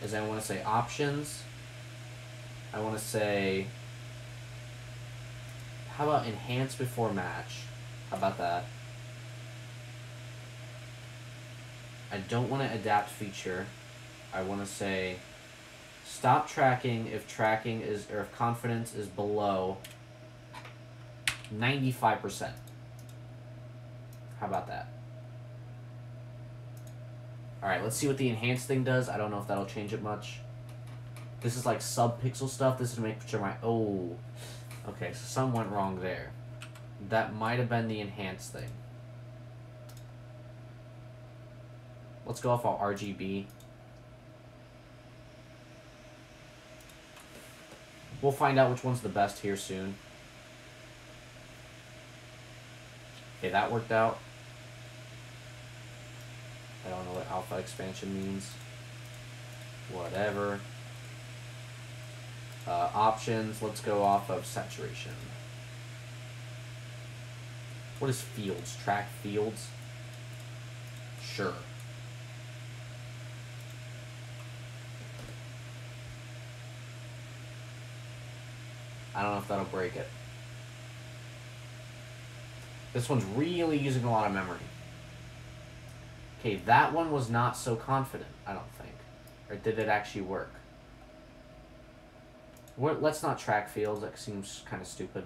is I want to say options. I want to say, how about enhance before match? How about that? I don't want to adapt feature. I want to say stop tracking if tracking is or if confidence is below 95%. How about that? Alright, let's see what the enhanced thing does. I don't know if that'll change it much. This is like sub-pixel stuff. This is to make sure my... Oh. Okay, so something went wrong there. That might have been the enhanced thing. Let's go off our RGB. We'll find out which one's the best here soon. Okay, that worked out. I don't know what alpha expansion means. Whatever. Uh, options, let's go off of saturation. What is fields? Track fields? Sure. I don't know if that'll break it. This one's really using a lot of memory. Okay, that one was not so confident, I don't think. Or did it actually work? let's not track fields, that seems kind of stupid.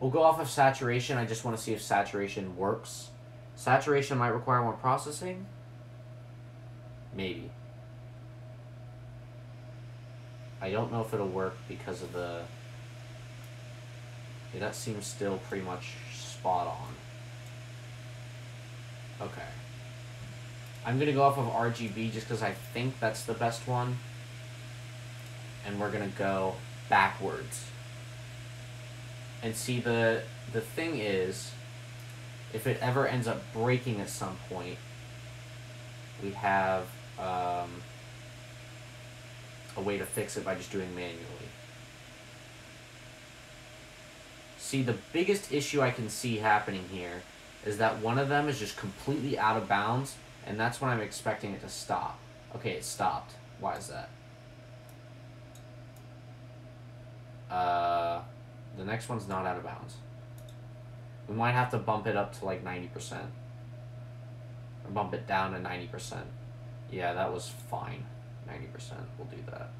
We'll go off of saturation, I just want to see if saturation works. Saturation might require more processing. Maybe. I don't know if it'll work because of the... Yeah, that seems still pretty much spot on. Okay. I'm going to go off of RGB just because I think that's the best one. And we're going to go backwards. And see, the, the thing is, if it ever ends up breaking at some point, we have... Um, a way to fix it by just doing manually. See, the biggest issue I can see happening here is that one of them is just completely out of bounds, and that's when I'm expecting it to stop. Okay, it stopped. Why is that? Uh, the next one's not out of bounds. We might have to bump it up to like 90%. Or bump it down to 90%. Yeah, that was fine. 90%. We'll do that.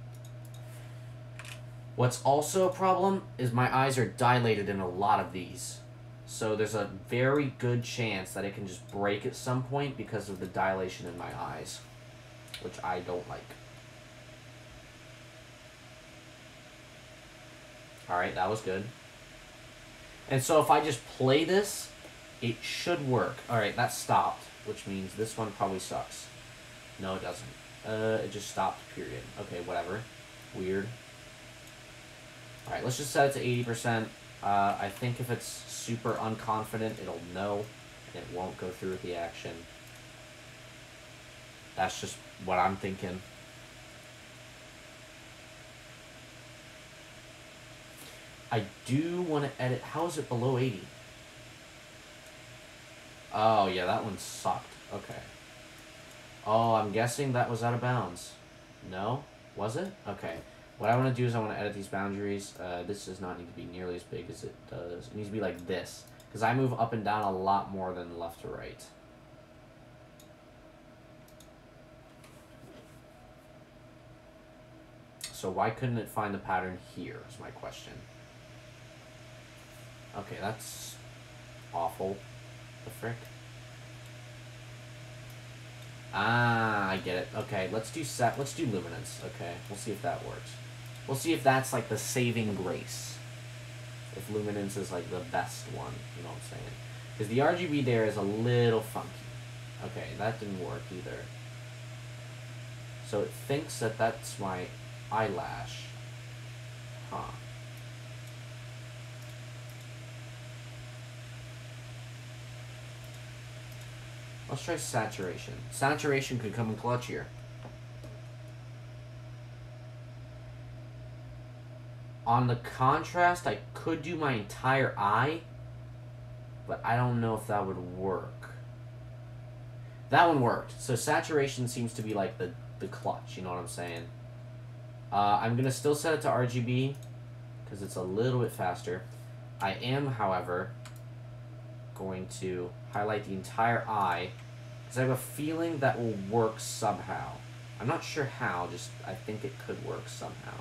What's also a problem is my eyes are dilated in a lot of these. So there's a very good chance that it can just break at some point because of the dilation in my eyes. Which I don't like. Alright, that was good. And so if I just play this, it should work. Alright, that stopped, which means this one probably sucks. No, it doesn't. Uh, it just stopped, period. Okay, whatever. Weird. Alright, let's just set it to 80%. Uh, I think if it's super unconfident, it'll know, and it won't go through with the action. That's just what I'm thinking. I do want to edit. How is it below 80? Oh, yeah, that one sucked. Okay. Oh, I'm guessing that was out of bounds. No? Was it? Okay. What I want to do is I want to edit these boundaries. Uh, this does not need to be nearly as big as it does. It needs to be like this. Because I move up and down a lot more than left to right. So why couldn't it find the pattern here is my question. Okay, that's awful. The frick? Ah, I get it. Okay, let's do set. Let's do luminance. Okay, we'll see if that works. We'll see if that's like the saving grace. If luminance is like the best one, you know what I'm saying? Because the RGB there is a little funky. Okay, that didn't work either. So it thinks that that's my eyelash. Huh. Let's try saturation. Saturation could come in clutch here. On the contrast, I could do my entire eye, but I don't know if that would work. That one worked. So saturation seems to be like the, the clutch, you know what I'm saying? Uh, I'm going to still set it to RGB, because it's a little bit faster. I am, however, going to highlight the entire eye because I have a feeling that will work somehow. I'm not sure how, just I think it could work somehow.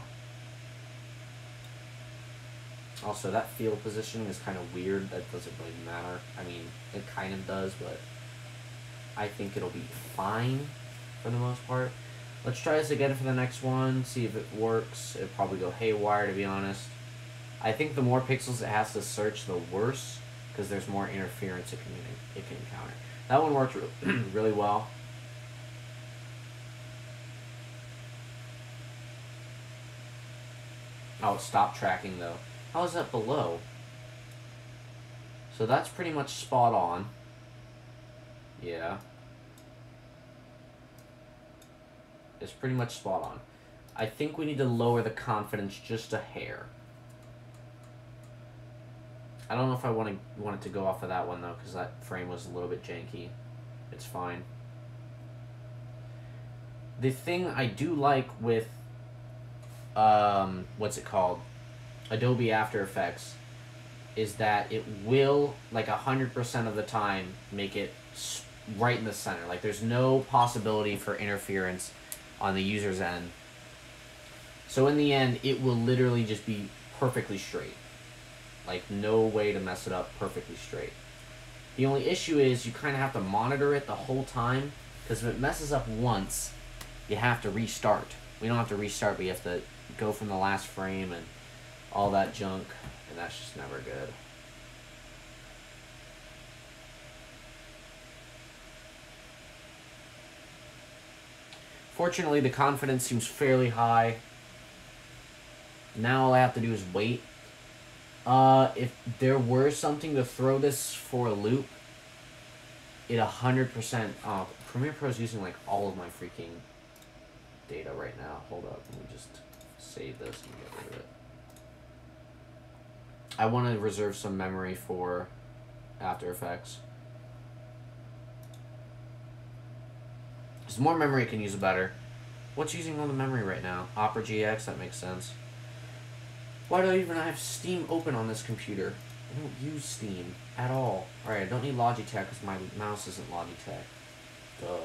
Also, that field positioning is kind of weird. That doesn't really matter. I mean, it kind of does, but I think it'll be fine for the most part. Let's try this again for the next one, see if it works. It'll probably go haywire, to be honest. I think the more pixels it has to search, the worse because there's more interference it can, it can encounter. That one worked really well. Oh, stop tracking though. How is that below? So that's pretty much spot on. Yeah. It's pretty much spot on. I think we need to lower the confidence just a hair. I don't know if I want to want it to go off of that one though, because that frame was a little bit janky. It's fine. The thing I do like with, um, what's it called, Adobe After Effects, is that it will like a hundred percent of the time make it right in the center. Like there's no possibility for interference on the user's end. So in the end, it will literally just be perfectly straight. Like, no way to mess it up perfectly straight. The only issue is you kind of have to monitor it the whole time, because if it messes up once, you have to restart. We don't have to restart, but you have to go from the last frame and all that junk, and that's just never good. Fortunately, the confidence seems fairly high. Now all I have to do is wait uh, if there were something to throw this for a loop, it 100%, uh, Premiere Pro is using like all of my freaking data right now. Hold up, let me just save this and get rid of it. I want to reserve some memory for After Effects. Because the more memory I can use, the better. What's using all the memory right now? Opera GX, that makes sense. Why do I even have Steam open on this computer? I don't use Steam at all. Alright, I don't need Logitech because my mouse isn't Logitech. Duh.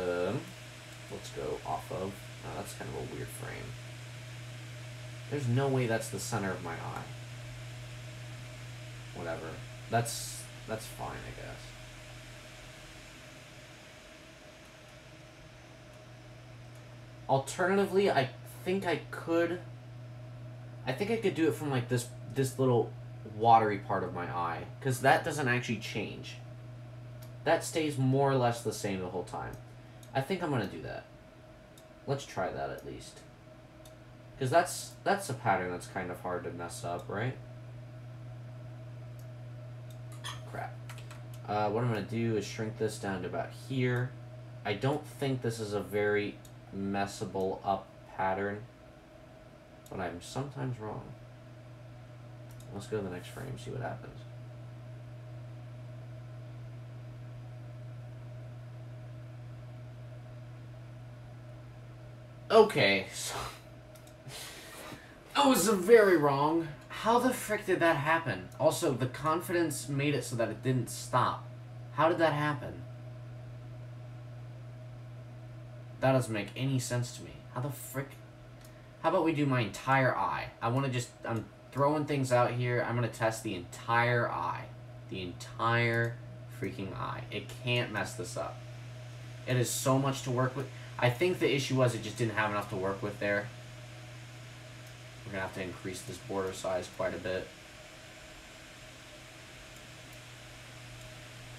Um, let's go off of. Oh, that's kind of a weird frame. There's no way that's the center of my eye. Whatever. That's that's fine, I guess. Alternatively, I think I could I think I could do it from like this this little watery part of my eye cuz that doesn't actually change. That stays more or less the same the whole time. I think I'm going to do that. Let's try that at least. Because that's, that's a pattern that's kind of hard to mess up, right? Crap. Uh, what I'm going to do is shrink this down to about here. I don't think this is a very messable up pattern, but I'm sometimes wrong. Let's go to the next frame, see what happens. Okay, so... Oh, I was very wrong. How the frick did that happen? Also, the confidence made it so that it didn't stop. How did that happen? That doesn't make any sense to me. How the frick... How about we do my entire eye? I want to just... I'm throwing things out here. I'm going to test the entire eye. The entire freaking eye. It can't mess this up. It is so much to work with. I think the issue was it just didn't have enough to work with there. Going to have to increase this border size quite a bit.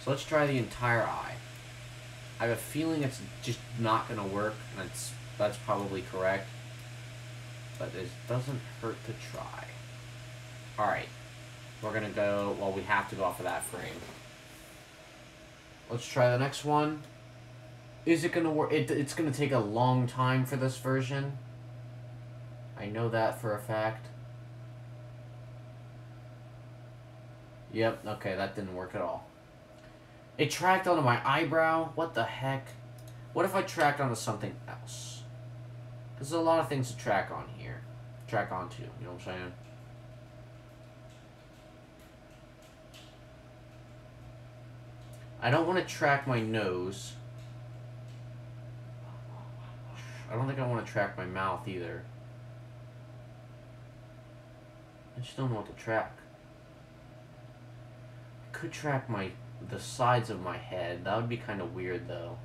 So let's try the entire eye. I have a feeling it's just not going to work, and that's, that's probably correct. But it doesn't hurt to try. Alright. We're going to go, well, we have to go off of that frame. Let's try the next one. Is it gonna work? It, it's gonna take a long time for this version. I know that for a fact. Yep, okay, that didn't work at all. It tracked onto my eyebrow? What the heck? What if I tracked onto something else? Because there's a lot of things to track on here. Track onto, you know what I'm saying? I don't want to track my nose. I don't think I want to track my mouth either. I just don't know what to track. I could track my the sides of my head. That would be kind of weird though.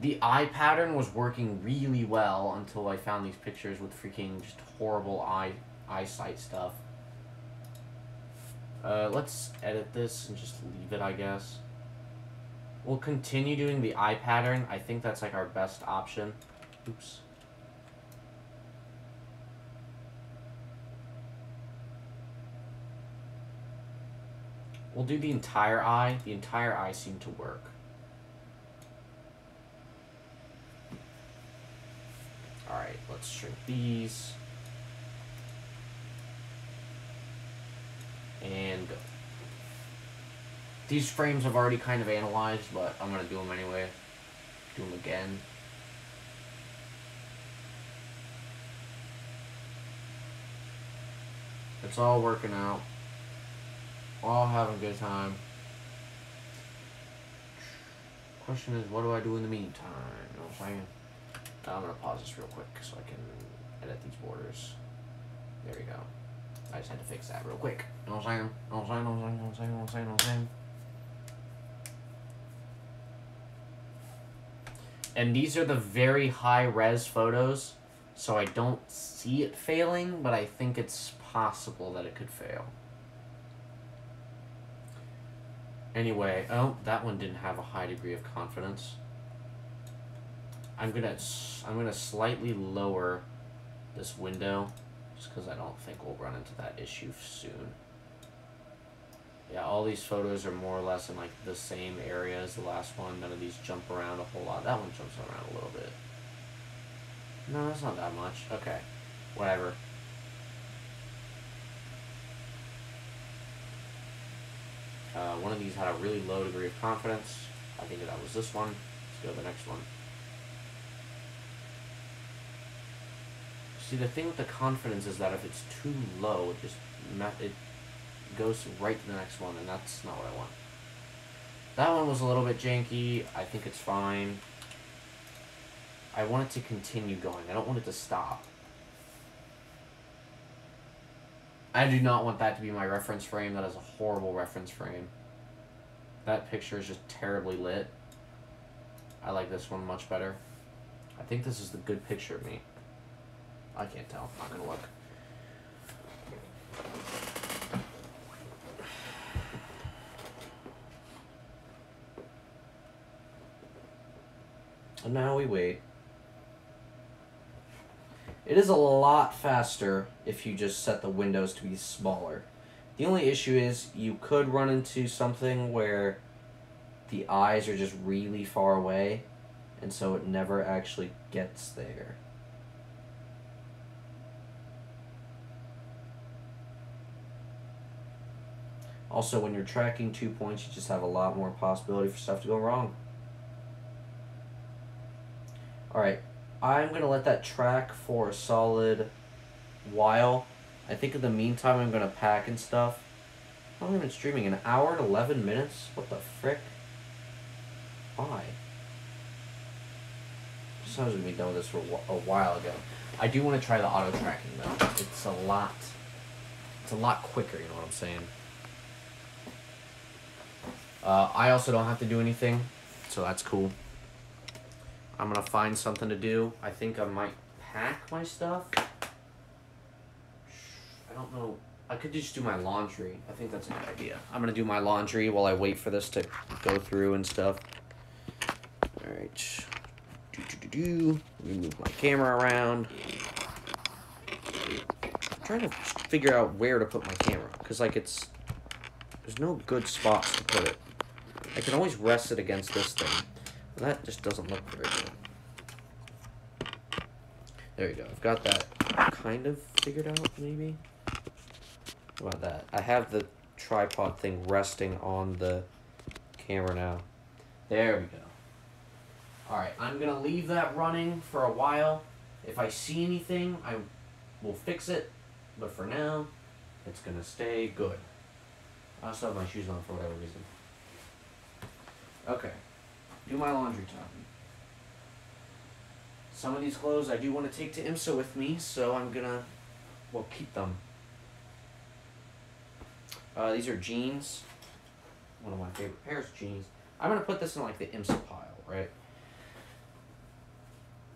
The eye pattern was working really well until I found these pictures with freaking just horrible eye eyesight stuff. Uh, let's edit this and just leave it, I guess. We'll continue doing the eye pattern. I think that's like our best option. Oops. We'll do the entire eye. The entire eye seemed to work. Alright, let's shrink these. And go. These frames I've already kind of analyzed, but I'm going to do them anyway. Do them again. It's all working out. All having a good time. Question is, what do I do in the meantime? You know what I'm saying? I'm going to pause this real quick so I can edit these borders. There we go. I just had to fix that real quick. I'm? You know what I'm saying? You know what I'm saying? You know what I'm saying? You know what I'm saying? You know what I'm saying? And these are the very high res photos, so I don't see it failing, but I think it's possible that it could fail. Anyway, oh, that one didn't have a high degree of confidence. I'm gonna, I'm gonna slightly lower this window, just because I don't think we'll run into that issue soon. Yeah, all these photos are more or less in like the same area as the last one. None of these jump around a whole lot. That one jumps around a little bit. No, that's not that much. Okay. Whatever. Uh, one of these had a really low degree of confidence. I think that was this one. Let's go to the next one. See, the thing with the confidence is that if it's too low, it just it goes right to the next one, and that's not what I want. That one was a little bit janky. I think it's fine. I want it to continue going. I don't want it to stop. I do not want that to be my reference frame. That is a horrible reference frame. That picture is just terribly lit. I like this one much better. I think this is the good picture of me. I can't tell. I'm not going to look. And now we wait. It is a lot faster if you just set the windows to be smaller. The only issue is you could run into something where the eyes are just really far away and so it never actually gets there. Also, when you're tracking two points, you just have a lot more possibility for stuff to go wrong. Alright, I'm going to let that track for a solid while. I think in the meantime I'm going to pack and stuff. Long have streaming? An hour and 11 minutes? What the frick? Why? I was going to be done with this for a while ago. I do want to try the auto tracking though. It's a lot. It's a lot quicker. You know what I'm saying? Uh, I also don't have to do anything, so that's cool. I'm gonna find something to do. I think I might pack my stuff. I don't know. I could just do my laundry. I think that's a good idea. I'm gonna do my laundry while I wait for this to go through and stuff. Alright. Do, do, do, do. Let me move my camera around. I'm trying to figure out where to put my camera. Because, like, it's... There's no good spots to put it. I can always rest it against this thing. That just doesn't look very good. There you go. I've got that kind of figured out, maybe. How about that? I have the tripod thing resting on the camera now. There we go. Alright, I'm going to leave that running for a while. If I see anything, I will fix it. But for now, it's going to stay good. I also have my shoes on for whatever reason. Okay do my laundry time. Some of these clothes I do want to take to IMSA with me, so I'm gonna, well, keep them. Uh, these are jeans. One of my favorite pairs of jeans. I'm gonna put this in like the IMSA pile, right?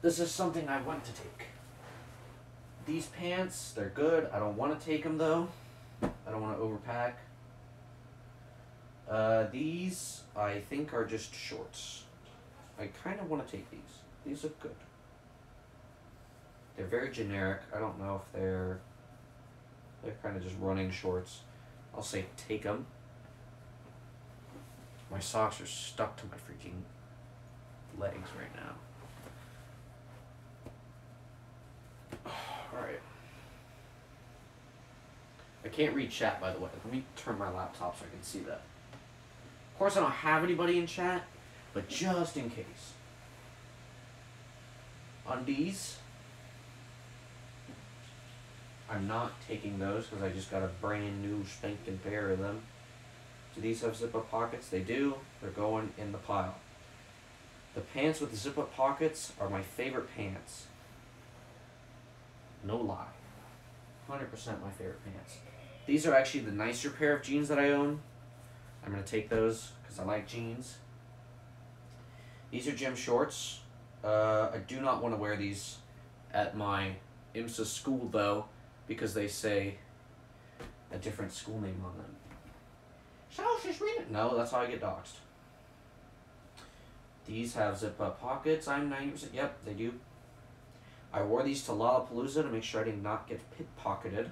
This is something I want to take. These pants, they're good. I don't want to take them though. I don't want to overpack. Uh, these, I think, are just shorts. I kind of want to take these. These look good. They're very generic. I don't know if they're... They're kind of just running shorts. I'll say take them. My socks are stuck to my freaking legs right now. Alright. I can't read chat, by the way. Let me turn my laptop so I can see that. Of course, I don't have anybody in chat, but just in case. Undies. I'm not taking those because I just got a brand new spanking pair of them. Do these have zip-up pockets? They do. They're going in the pile. The pants with the zip-up pockets are my favorite pants. No lie. 100% my favorite pants. These are actually the nicer pair of jeans that I own. I'm going to take those because I like jeans. These are gym shorts. Uh, I do not want to wear these at my IMSA school though because they say a different school name on them. So she's reading. No, that's how I get doxxed. These have zip up pockets. I'm 90%. Yep, they do. I wore these to Lollapalooza to make sure I did not get pickpocketed.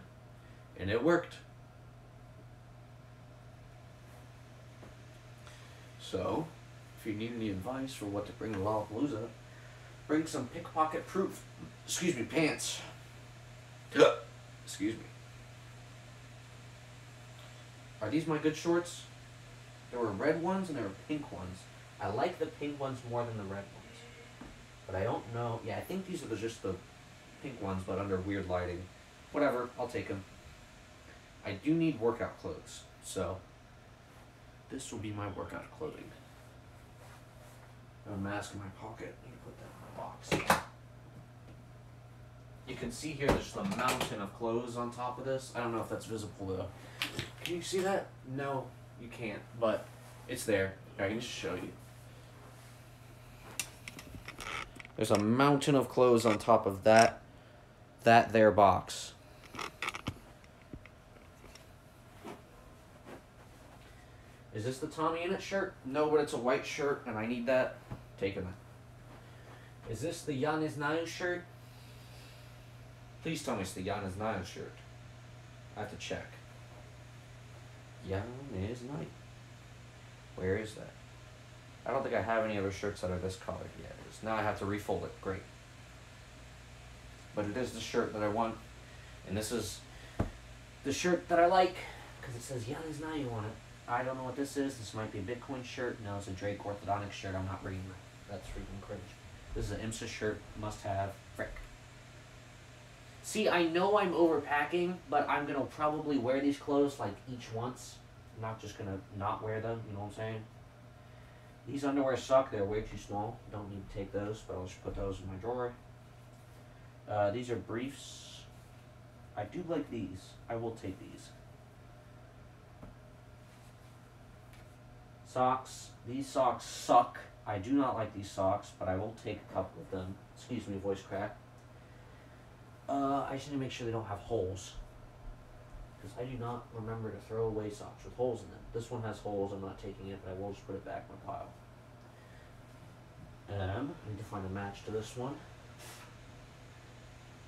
And it worked. So, if you need any advice for what to bring to Lollapalooza, bring some pickpocket proof, excuse me, pants. excuse me. Are these my good shorts? There were red ones and there were pink ones. I like the pink ones more than the red ones. But I don't know. Yeah, I think these are just the pink ones, but under weird lighting. Whatever, I'll take them. I do need workout clothes, so this will be my workout clothing. I have a mask in my pocket. Let me put that in my box. You can see here there's a mountain of clothes on top of this. I don't know if that's visible though. Can you see that? No, you can't, but it's there. I can just show you. There's a mountain of clothes on top of that that there box. Is this the Tommy Innit shirt? No, but it's a white shirt and I need that. Taking it. Is this the Jan is Nine shirt? Please tell me it's the Jan is Nine shirt. I have to check. Jan is Nine. Where is that? I don't think I have any other shirts that are this color yet. Now I have to refold it. Great. But it is the shirt that I want. And this is the shirt that I like because it says Jan is Nine on it. I don't know what this is. This might be a Bitcoin shirt. No, it's a Drake Orthodontic shirt. I'm not bringing that. That's freaking cringe. This is an IMSA shirt. Must have. Frick. See, I know I'm overpacking, but I'm gonna probably wear these clothes like each once. I'm not just gonna not wear them. You know what I'm saying? These underwear suck. They're way too small. Don't need to take those, but I'll just put those in my drawer. Uh, these are briefs. I do like these. I will take these. Socks. These socks suck. I do not like these socks, but I will take a couple of them. Excuse me, voice crack. Uh, I just need to make sure they don't have holes. Because I do not remember to throw away socks with holes in them. This one has holes, I'm not taking it, but I will just put it back in my pile. Um, I need to find a match to this one.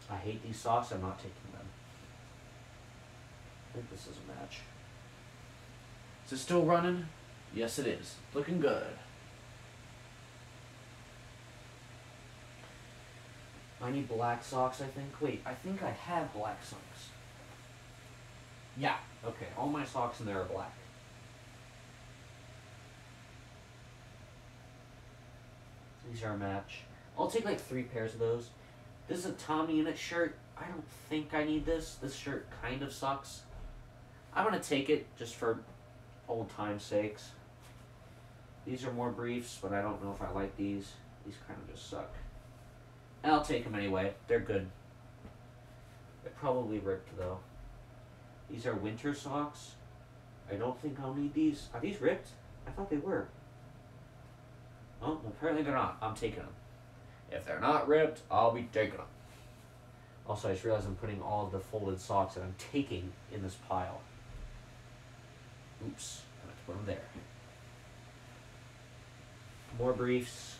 I hate these socks, I'm not taking them. I think this is a match. Is it still running? Yes, it is. Looking good. I need black socks, I think. Wait, I think I have black socks. Yeah, okay. All my socks in there are black. These are a match. I'll take like three pairs of those. This is a Tommy Innit shirt. I don't think I need this. This shirt kind of sucks. I'm gonna take it just for old time's sakes. These are more briefs, but I don't know if I like these. These kind of just suck. I'll take them anyway. They're good. They're probably ripped though. These are winter socks. I don't think I'll need these. Are these ripped? I thought they were. Oh, apparently they're not. I'm taking them. If they're not ripped, I'll be taking them. Also, I just realized I'm putting all of the folded socks that I'm taking in this pile. Oops. I have to put them there. More briefs.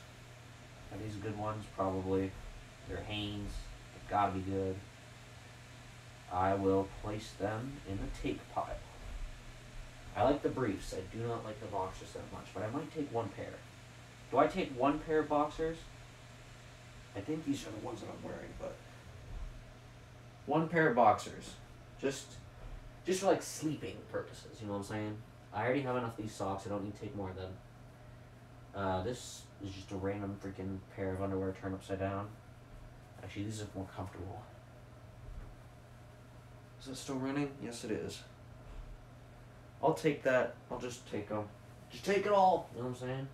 Are these good ones? Probably. They're Hanes. They've gotta be good. I will place them in the take pile. I like the briefs. I do not like the boxers that much, but I might take one pair. Do I take one pair of boxers? I think these are the ones that I'm wearing, but one pair of boxers. Just just for like sleeping purposes, you know what I'm saying? I already have enough of these socks, I don't need to take more of them. Uh, this is just a random freaking pair of underwear turned upside down. Actually, these are more comfortable. Is it still running? Yes, it is. I'll take that. I'll just take them. Just take it all. You know what I'm saying?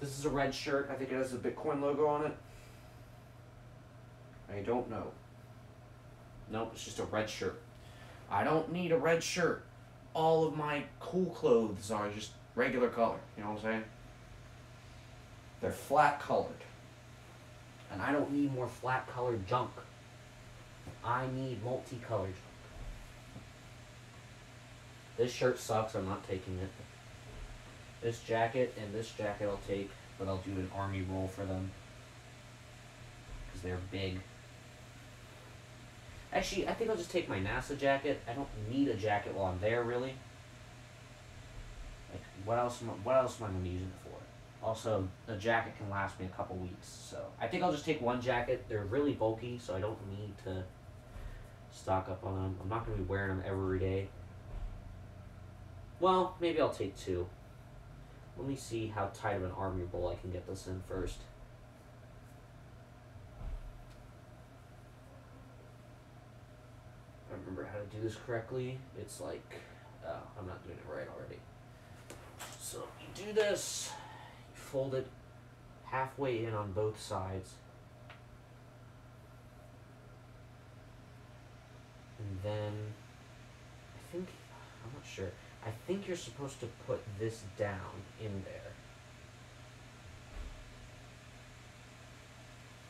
This is a red shirt. I think it has the Bitcoin logo on it. I don't know. Nope, it's just a red shirt. I don't need a red shirt. All of my cool clothes are just regular color. You know what I'm saying? They're flat colored. And I don't need more flat colored junk. I need multicolored junk. This shirt sucks, I'm not taking it. This jacket and this jacket I'll take, but I'll do an army roll for them. Because they're big. Actually, I think I'll just take my NASA jacket. I don't need a jacket while I'm there, really. Like, what else? Am I, what else am I gonna use it for? Also, the jacket can last me a couple weeks, so I think I'll just take one jacket. They're really bulky, so I don't need to stock up on them. I'm not gonna be wearing them every day. Well, maybe I'll take two. Let me see how tight of an army roll I can get this in first. I remember how to do this correctly. It's like, oh, I'm not doing it right already. So you do this, fold it halfway in on both sides. And then, I think, I'm not sure. I think you're supposed to put this down in there.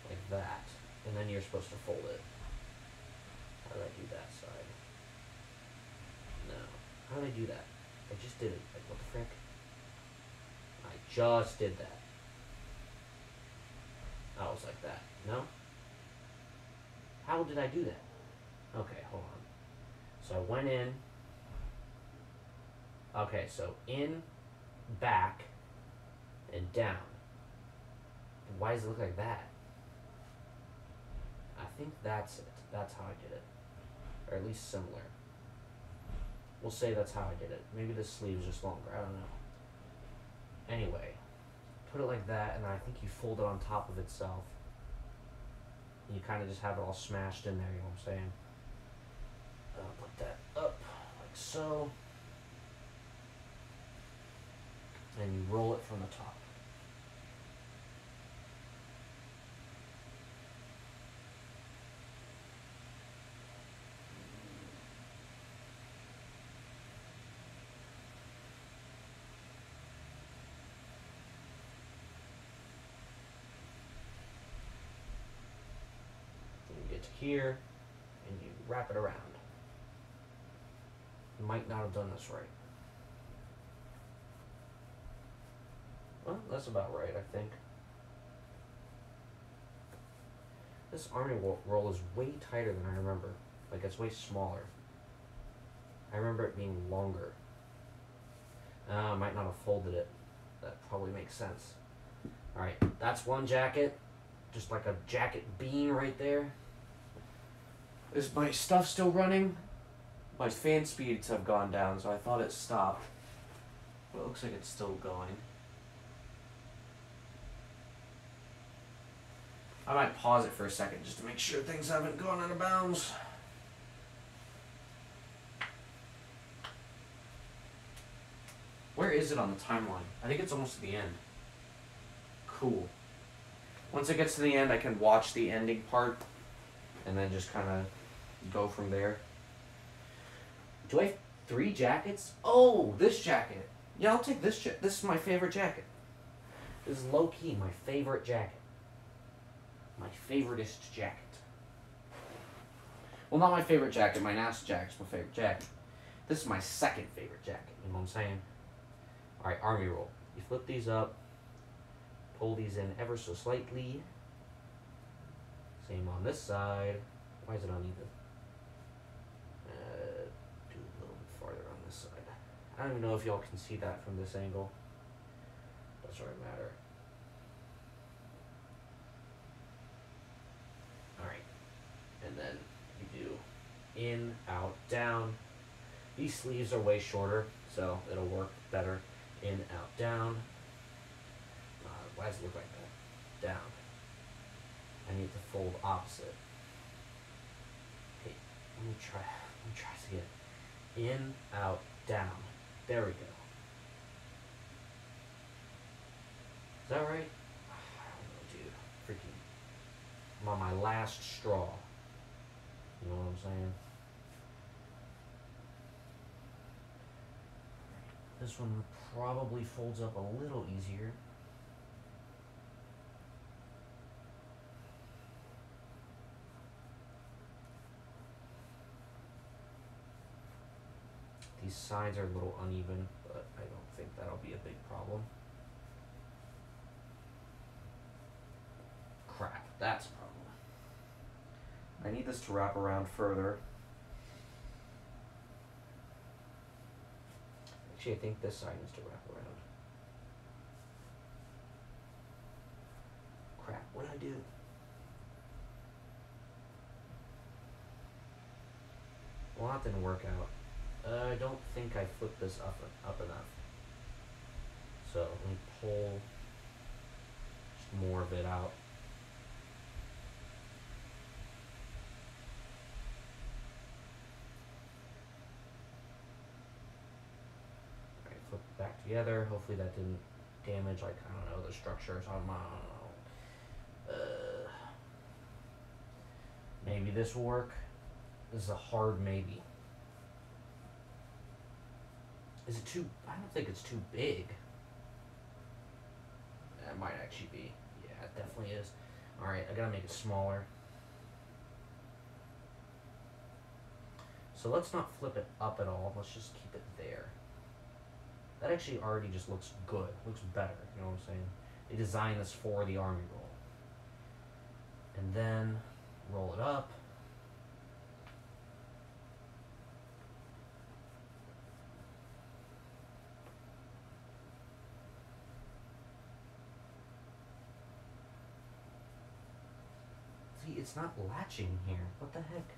Like that. And then you're supposed to fold it. How did I do that side? No. How did I do that? I just did it. Like, what the frick? I just did that. It was like that. No? How did I do that? Okay, hold on. So I went in. Okay, so in, back, and down. Why does it look like that? I think that's it. That's how I did it. Or at least similar. We'll say that's how I did it. Maybe the sleeve's just longer. I don't know. Anyway, put it like that, and I think you fold it on top of itself. You kind of just have it all smashed in there, you know what I'm saying? Uh, put that up like so. And you roll it from the top. Then you get to here and you wrap it around. You might not have done this right. Well, that's about right, I think. This army roll is way tighter than I remember. Like, it's way smaller. I remember it being longer. Uh, I might not have folded it. That probably makes sense. Alright, that's one jacket. Just like a jacket bean right there. Is my stuff still running? My fan speeds have gone down, so I thought it stopped. But it looks like it's still going. I might pause it for a second just to make sure things haven't gone out of bounds. Where is it on the timeline? I think it's almost to the end. Cool. Once it gets to the end, I can watch the ending part and then just kind of go from there. Do I have three jackets? Oh, this jacket. Yeah, I'll take this jacket. This is my favorite jacket. This is low key my favorite jacket. My favoriteest jacket. Well, not my favorite jacket. My NASA jacket's my favorite jacket. This is my second favorite jacket. You know what I'm saying? All right, army roll. You flip these up, pull these in ever so slightly. Same on this side. Why is it uneven? Uh, do a little bit farther on this side. I don't even know if y'all can see that from this angle. Doesn't really matter. Alright. And then you do in, out, down. These sleeves are way shorter, so it'll work better. In, out, down. Uh, why does it look like that? Down. I need to fold opposite. Hey, let me try. Let me try this again. In, out, down. There we go. Is that right? I don't know, dude. Freaking. I'm on my last straw. You know what I'm saying? This one probably folds up a little easier. These sides are a little uneven, but I don't think that'll be a big problem. Crap, that's a problem. I need this to wrap around further. Actually, I think this side needs to wrap around. Crap, what did I do? Well, that didn't work out. Uh, I don't think I flipped this up up enough. So let me pull just more of it out. Alright, flip it back together. Hopefully that didn't damage like I don't know the structures on my. Uh, maybe this will work. This is a hard maybe. Is it too? I don't think it's too big. That might actually be. Yeah, it definitely is. Alright, I gotta make it smaller. So let's not flip it up at all. Let's just keep it there. That actually already just looks good. Looks better. You know what I'm saying? They designed this for the army roll. And then roll it up. See, it's not latching here. What the heck?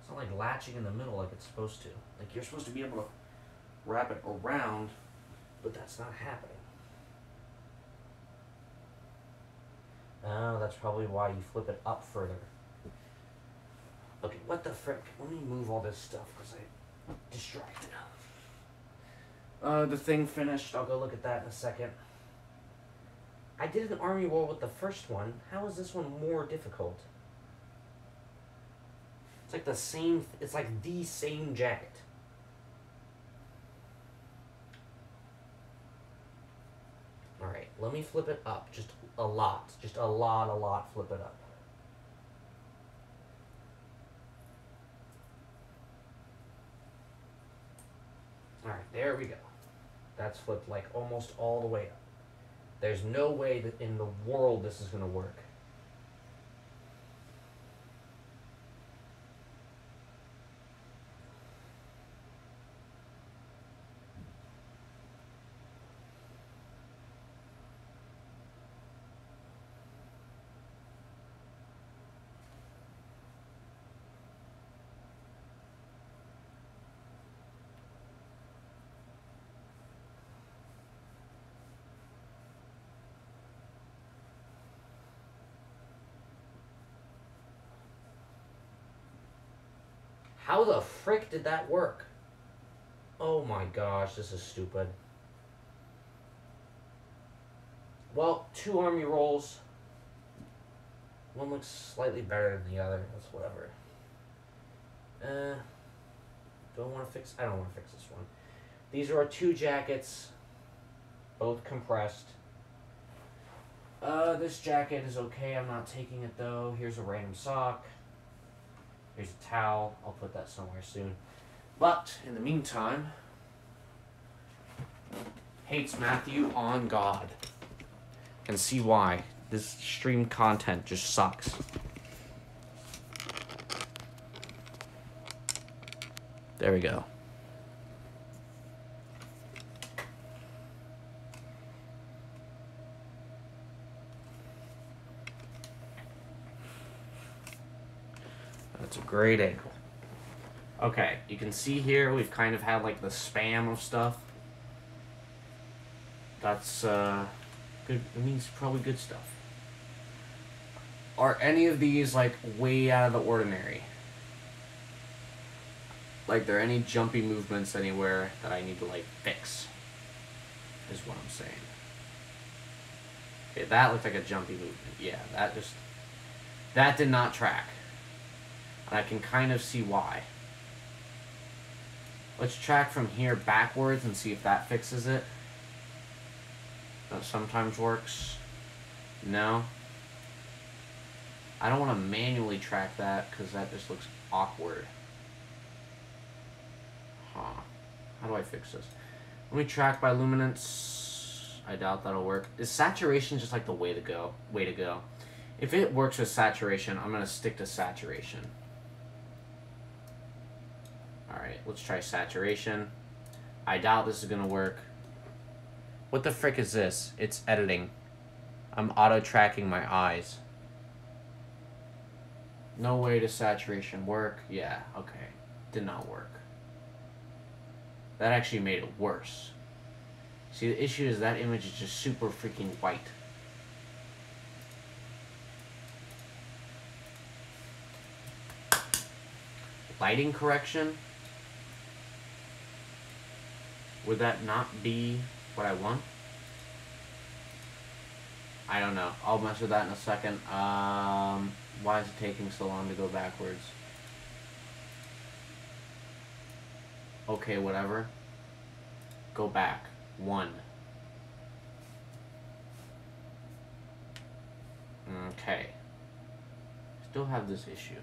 It's not like latching in the middle like it's supposed to. Like you're supposed to be able to wrap it around, but that's not happening. Oh, that's probably why you flip it up further. Okay, what the frick? Let me move all this stuff because I'm distracted. Uh, the thing finished. I'll go look at that in a second. I did an army war with the first one. How is this one more difficult? It's like the same. It's like the same jacket. All right, let me flip it up just a lot, just a lot, a lot. Flip it up. All right, there we go. That's flipped like almost all the way up. There's no way that in the world this is going to work. How the frick did that work? Oh my gosh, this is stupid. Well, two army rolls. One looks slightly better than the other. That's whatever. Uh, do I want to fix? I don't want to fix this one. These are our two jackets, both compressed. Uh, this jacket is okay. I'm not taking it though. Here's a random sock. Here's a towel. I'll put that somewhere soon. But in the meantime, hates Matthew on God. And see why. This stream content just sucks. There we go. That's a great angle. Okay, you can see here we've kind of had like the spam of stuff. That's uh good it means probably good stuff. Are any of these like way out of the ordinary? Like there any jumpy movements anywhere that I need to like fix? Is what I'm saying. Okay, that looked like a jumpy movement. Yeah, that just that did not track. And I can kind of see why. Let's track from here backwards and see if that fixes it. That sometimes works. No. I don't want to manually track that because that just looks awkward. Huh. How do I fix this? Let me track by luminance. I doubt that'll work. Is saturation just like the way to go? Way to go. If it works with saturation, I'm going to stick to saturation. Alright, let's try saturation. I doubt this is gonna work. What the frick is this? It's editing. I'm auto tracking my eyes. No way to saturation work. Yeah, okay. Did not work. That actually made it worse. See, the issue is that image is just super freaking white. Lighting correction? Would that not be what I want? I don't know. I'll mess with that in a second. Um, why is it taking so long to go backwards? Okay, whatever. Go back. One. Okay. Still have this issue.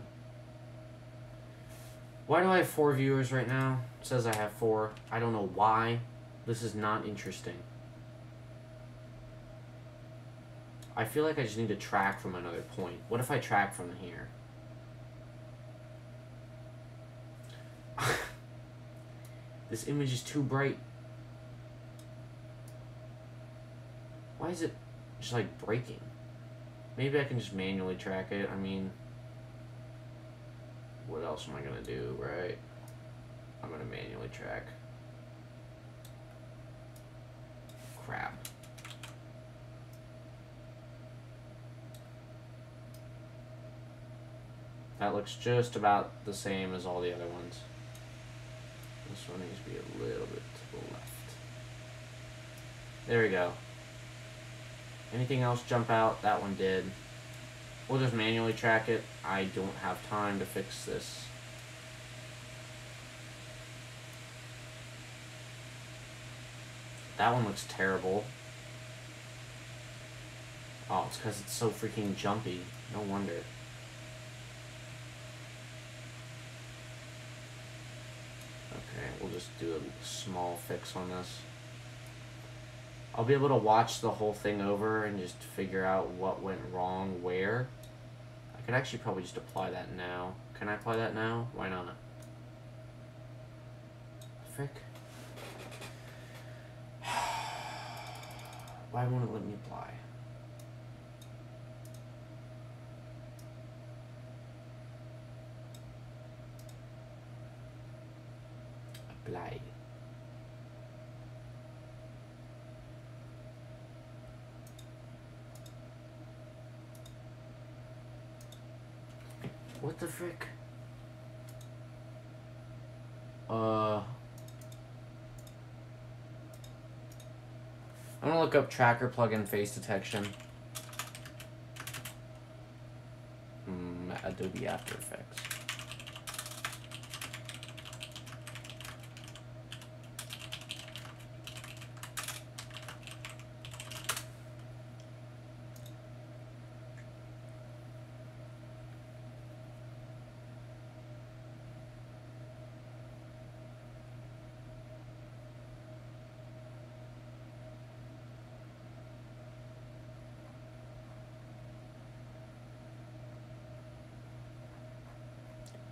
Why do I have four viewers right now? It says I have four. I don't know why. This is not interesting. I feel like I just need to track from another point. What if I track from here? this image is too bright. Why is it just like breaking? Maybe I can just manually track it. I mean, what else am I gonna do, right? I'm gonna manually track. Crap. That looks just about the same as all the other ones. This one needs to be a little bit to the left. There we go. Anything else jump out? That one did. We'll just manually track it. I don't have time to fix this. That one looks terrible. Oh, it's because it's so freaking jumpy. No wonder. Okay, we'll just do a small fix on this. I'll be able to watch the whole thing over and just figure out what went wrong where. Could actually probably just apply that now. Can I apply that now? Why not? Frick. Why won't it let me apply? Apply. What the frick? Uh. I'm gonna look up tracker plugin face detection. Mm, Adobe After Effects.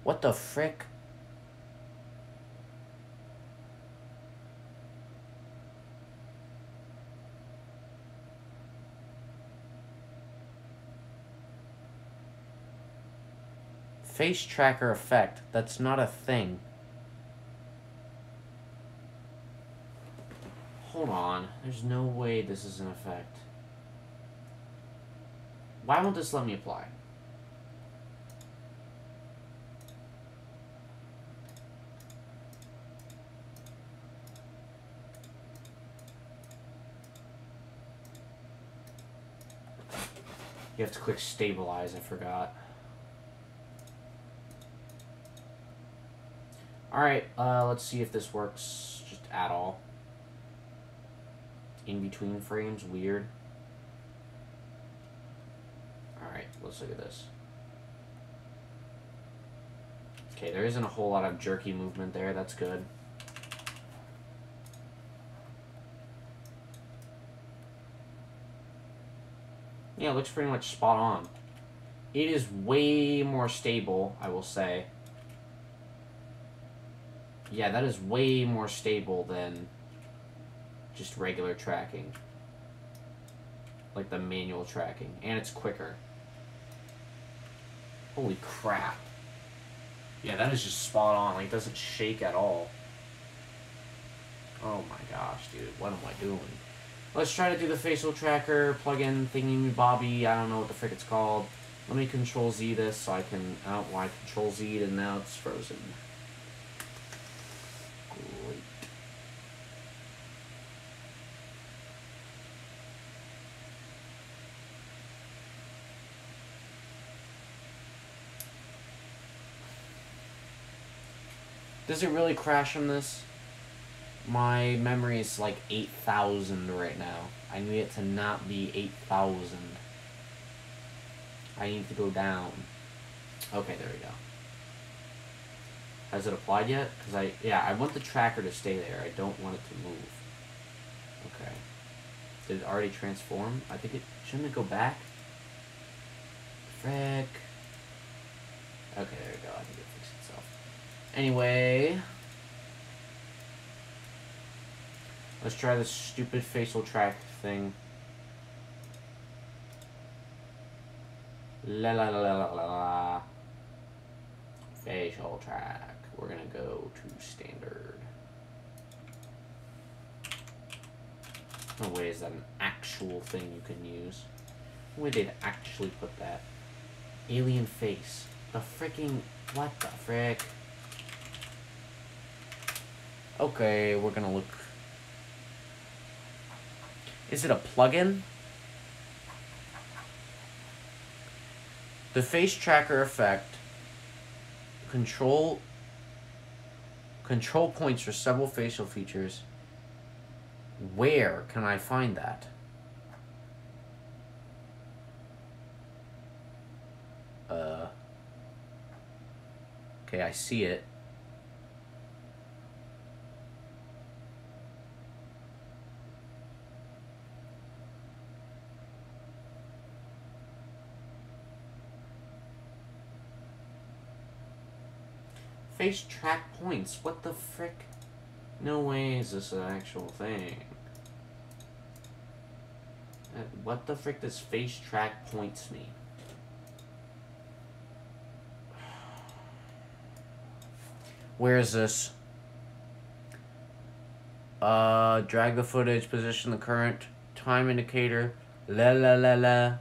What the frick? Face tracker effect. That's not a thing. Hold on. There's no way this is an effect. Why won't this let me apply? You have to click stabilize, I forgot. Alright, uh, let's see if this works just at all. In between frames, weird. Alright, let's look at this. Okay, there isn't a whole lot of jerky movement there, that's good. It looks pretty much spot on. It is way more stable, I will say. Yeah, that is way more stable than just regular tracking. Like the manual tracking. And it's quicker. Holy crap. Yeah, that is just spot on. Like, it doesn't shake at all. Oh my gosh, dude. What am I doing? Let's try to do the facial tracker plugin thingy bobby. I don't know what the frick it's called. Let me control Z this so I can. Oh, why control Z and now it's frozen. Great. Does it really crash on this? My memory is like 8,000 right now. I need it to not be 8,000. I need to go down. Okay, there we go. Has it applied yet? Because I, yeah, I want the tracker to stay there. I don't want it to move. Okay. Did it already transform? I think it, shouldn't it go back? Frick. Okay, there we go. I think it fixed itself. Anyway. Let's try this stupid facial track thing. La la la la la la. Facial track. We're gonna go to standard. No way is that an actual thing you can use. Where did actually put that. Alien face. The freaking what the frick? Okay, we're gonna look. Is it a plugin? The face tracker effect control control points for several facial features. Where can I find that? Uh Okay, I see it. Face track points. What the frick? No way is this an actual thing. Uh, What the frick does face track points mean? Where is this? Uh, drag the footage, position the current time indicator. La la la la.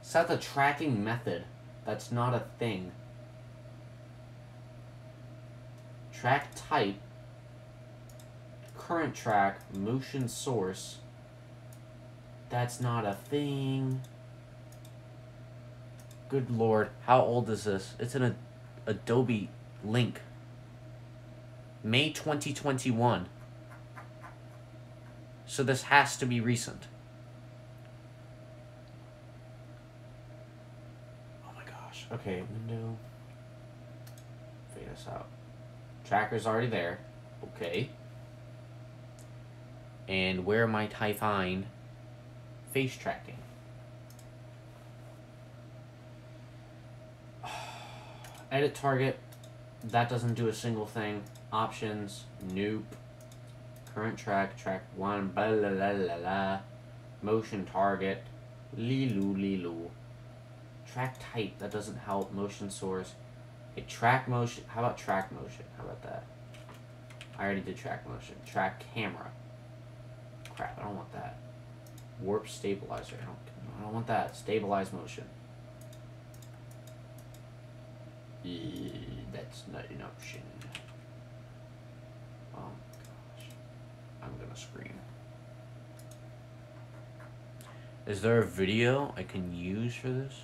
Set the tracking method. That's not a thing. Track type. Current track. Motion source. That's not a thing. Good lord. How old is this? It's an Adobe link. May 2021. So this has to be recent. Oh my gosh. Okay, window. Fade this out. Tracker's already there. Okay. And where might I find face tracking? Edit target. That doesn't do a single thing. Options. Nope. Current track. Track 1. Blah la la la la. Motion target. Lilu lilu. Track type. That doesn't help. Motion source. Okay, track motion. How about track motion? How about that? I already did track motion. Track camera. Crap, I don't want that. Warp stabilizer. I don't, I don't want that. Stabilize motion. That's not an option. Oh gosh. I'm gonna scream. Is there a video I can use for this?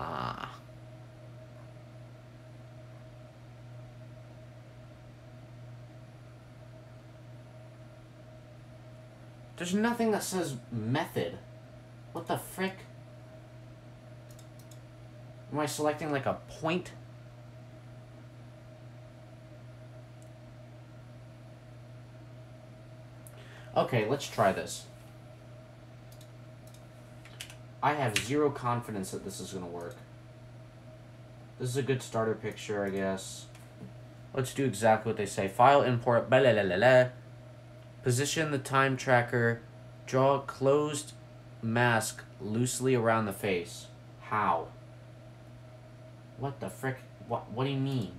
Ah. There's nothing that says method. What the frick? Am I selecting like a point? Okay, let's try this. I have zero confidence that this is gonna work. This is a good starter picture, I guess. Let's do exactly what they say. File import, blah, blah, blah, blah. Position the time tracker. Draw closed mask loosely around the face. How? What the frick? What, what do you mean?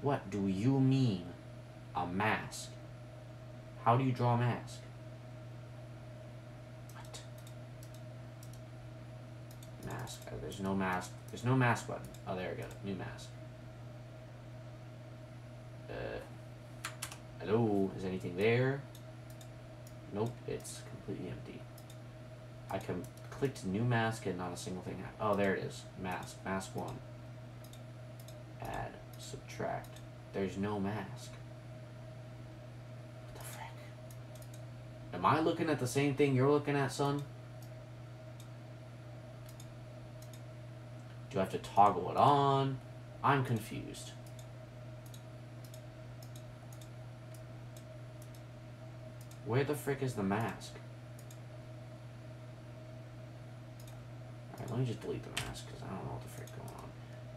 What do you mean? A mask? How do you draw a mask? Mask. Oh, there's no mask. There's no mask button. Oh, there we go. New mask. Uh, hello? Is anything there? Nope, it's completely empty. I can clicked new mask and not a single thing. Oh, there it is. Mask. Mask 1. Add. Subtract. There's no mask. What the frick? Am I looking at the same thing you're looking at, son? Do I have to toggle it on? I'm confused. Where the frick is the mask? Alright, let me just delete the mask because I don't know what the frick going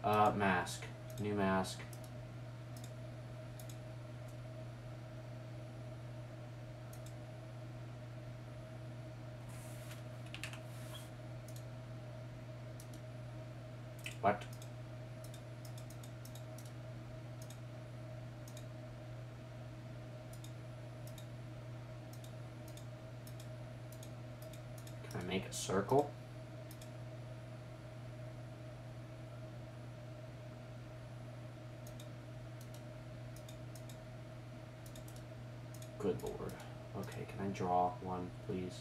on. Uh, mask. New mask. What? Can I make a circle? Good lord. Okay, can I draw one, please?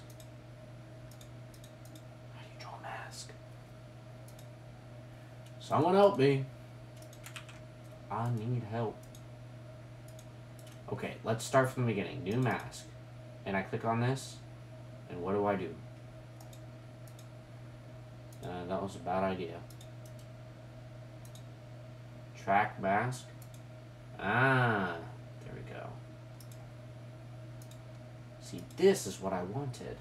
How do you draw a mask? Someone help me. I need help. Okay, let's start from the beginning. New mask. And I click on this. And what do I do? That was a bad idea. Track mask. Ah, there we go. See, this is what I wanted.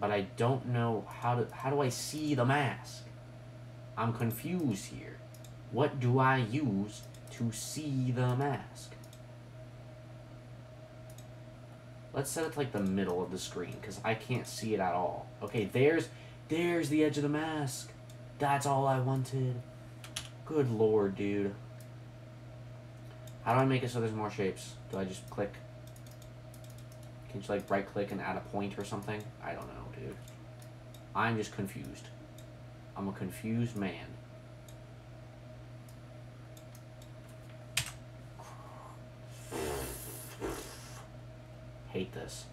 But I don't know how to how do I see the mask? I'm confused here. What do I use to see the mask? Let's set it to like the middle of the screen because I can't see it at all. Okay, there's there's the edge of the mask. That's all I wanted. Good lord, dude. How do I make it so there's more shapes? Do I just click? Can you like right click and add a point or something? I don't know, dude. I'm just confused. I'm a confused man. Hate this.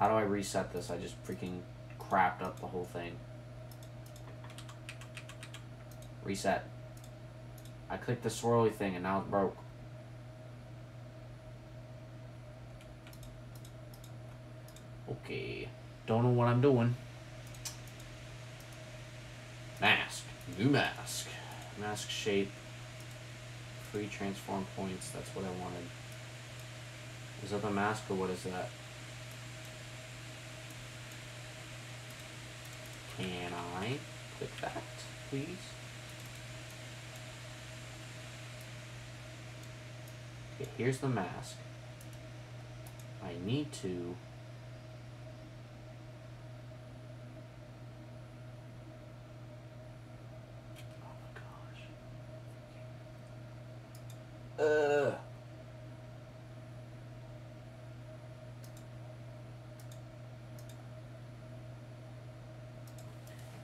How do I reset this? I just freaking crapped up the whole thing. Reset. I clicked the swirly thing and now it's broke. Okay. Don't know what I'm doing. Mask. New mask. Mask shape. Free transform points. That's what I wanted. Is that the mask or what is that? Can I click that, please? Okay, here's the mask. I need to Oh my gosh. Uh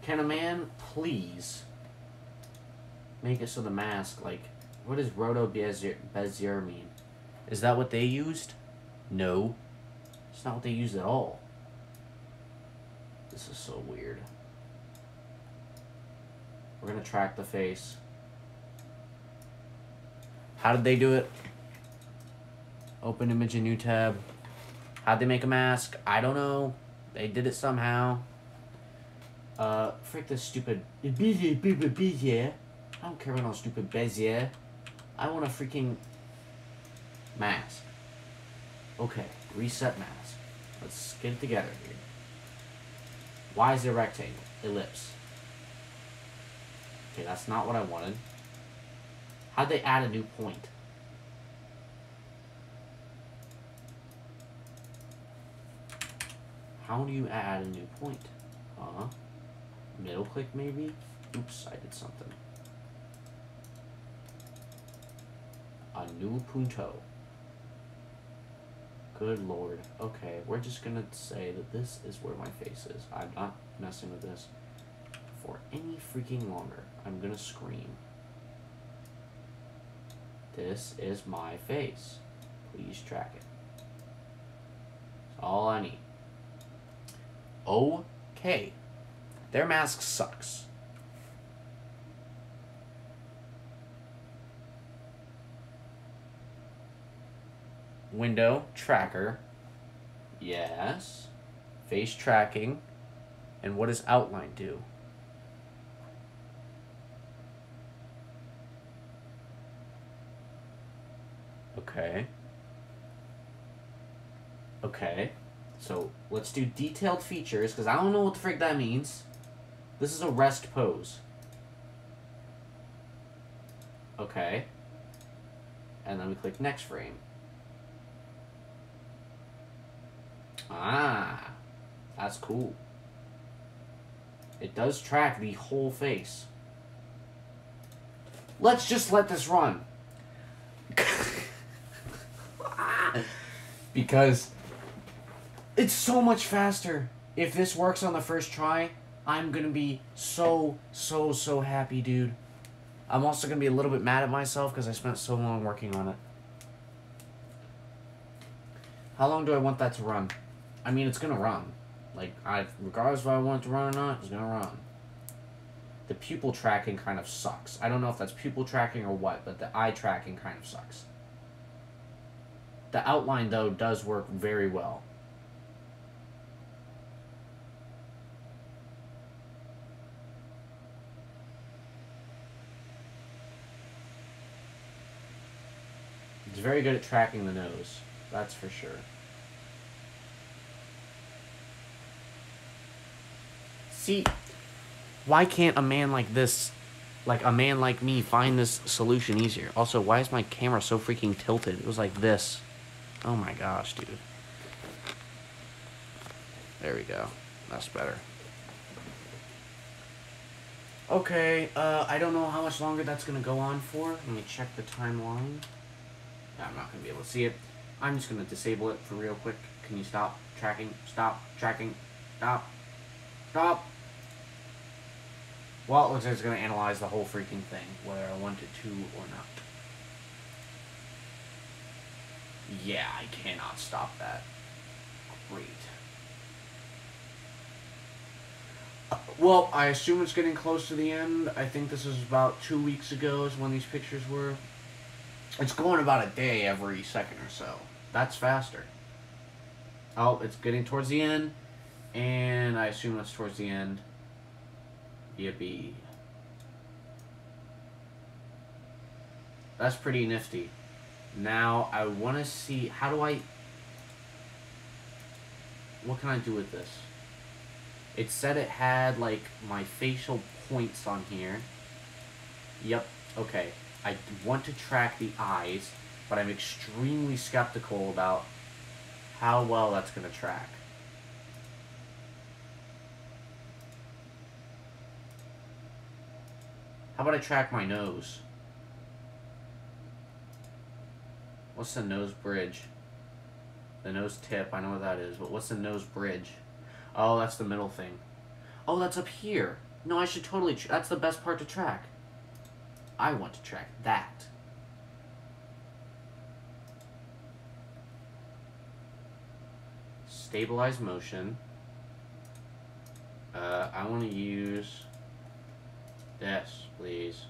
Can a man please make it so the mask, like, what does Roto Bezier, Bezier mean? Is that what they used? No. It's not what they used at all. This is so weird. We're gonna track the face. How did they do it? Open image in new tab. How'd they make a mask? I don't know. They did it somehow. Uh, frick this stupid Bezier, Bezier. I don't care about no stupid Bezier. I want a freaking mask. Okay, reset mask. Let's get it together here. Why is it a rectangle? Ellipse. Okay, that's not what I wanted. How'd they add a new point? How do you add a new point? Huh? Middle click maybe? Oops, I did something. A new punto. Good lord. Okay, we're just gonna say that this is where my face is. I'm not messing with this for any freaking longer. I'm gonna scream. This is my face. Please track it. That's all I need. Okay. Their mask sucks. Window, tracker. Yes. Face tracking. And what does outline do? Okay. Okay. So let's do detailed features because I don't know what the frick that means. This is a rest pose. Okay. And then we click next frame. Ah, that's cool. It does track the whole face. Let's just let this run. because it's so much faster. If this works on the first try, I'm gonna be so, so, so happy, dude. I'm also gonna be a little bit mad at myself because I spent so long working on it. How long do I want that to run? I mean, it's gonna run. Like, I, regardless if I want it to run or not, it's gonna run. The pupil tracking kind of sucks. I don't know if that's pupil tracking or what, but the eye tracking kind of sucks. The outline, though, does work very well. It's very good at tracking the nose. That's for sure. See, why can't a man like this, like a man like me, find this solution easier? Also, why is my camera so freaking tilted? It was like this. Oh my gosh, dude. There we go. That's better. Okay, uh, I don't know how much longer that's gonna go on for. Let me check the timeline. I'm not gonna be able to see it. I'm just gonna disable it for real quick. Can you stop tracking? Stop tracking. Stop. Stop. Well, it looks like it's gonna analyze the whole freaking thing, whether I want it to or not. Yeah, I cannot stop that. Great. Uh, well, I assume it's getting close to the end. I think this was about two weeks ago is when these pictures were. It's going about a day every second or so. That's faster. Oh, it's getting towards the end. And I assume that's towards the end. Yippee. That's pretty nifty. Now, I want to see... How do I... What can I do with this? It said it had, like, my facial points on here. Yep. Okay. I want to track the eyes, but I'm extremely skeptical about how well that's going to track. How about I track my nose? What's the nose bridge? The nose tip, I know what that is, but what's the nose bridge? Oh, that's the middle thing. Oh, that's up here. No, I should totally, that's the best part to track. I want to track that. Stabilize motion. Uh, I want to use this, please.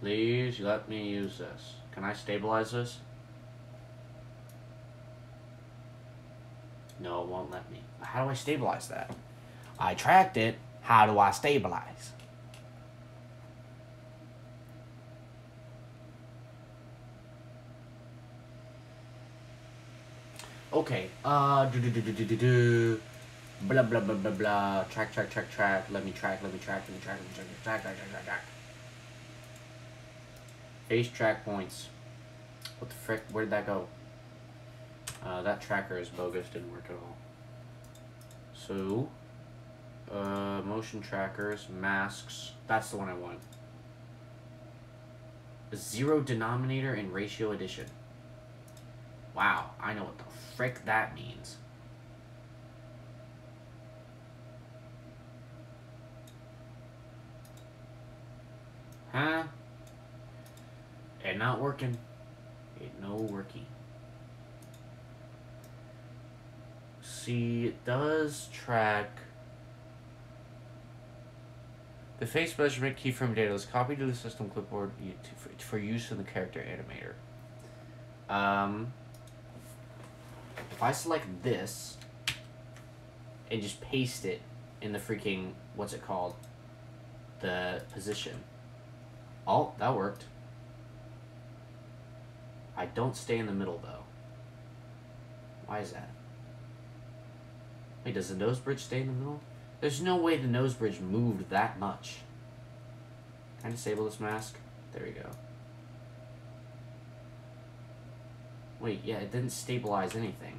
Please let me use this. Can I stabilize this? No, it won't let me. How do I stabilize that? I tracked it. How do I stabilize? Okay. Uh. Do do do do do do do. Blah blah blah blah blah. Track track track track. Let me track. Let me track. Let me track. Let me track. Track track track track track. Face track points. What the frick? Where did that go? Uh, that tracker is bogus. Didn't work at all. So, uh, motion trackers, masks. That's the one I want. Zero denominator and ratio addition. Wow, I know what the frick that means. Huh? It not working. It no working. See, it does track. The face measurement keyframe data is copied to the system clipboard for use in the character animator. Um, if I select this and just paste it in the freaking, what's it called? The position. Oh, that worked. I don't stay in the middle though. Why is that? Wait, does the nose bridge stay in the middle? There's no way the nose bridge moved that much. Can I disable this mask? There we go. Wait, yeah, it didn't stabilize anything.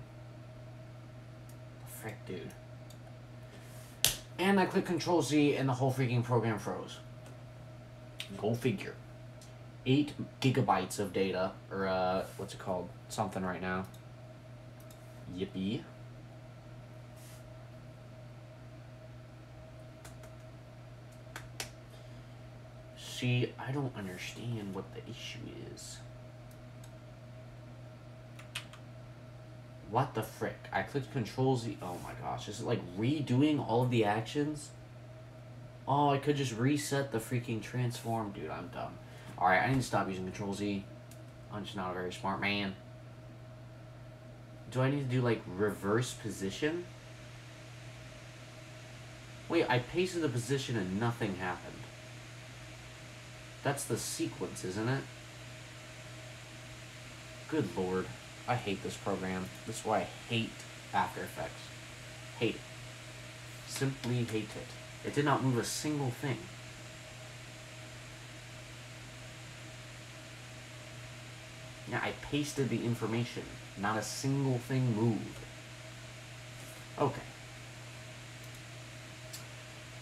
Frick, dude. And I click Control Z and the whole freaking program froze. Go figure. 8 gigabytes of data, or uh, what's it called? Something right now. Yippee. See, I don't understand what the issue is. What the frick? I clicked Control Z. Oh my gosh, is it like redoing all of the actions? Oh, I could just reset the freaking transform. Dude, I'm dumb. Alright, I need to stop using Control Z. I'm just not a very smart man. Do I need to do like reverse position? Wait, I pasted the position and nothing happened. That's the sequence, isn't it? Good lord. I hate this program. This is why I hate After Effects. Hate it. Simply hate it. It did not move a single thing. Yeah, I pasted the information. Not a single thing moved. Okay.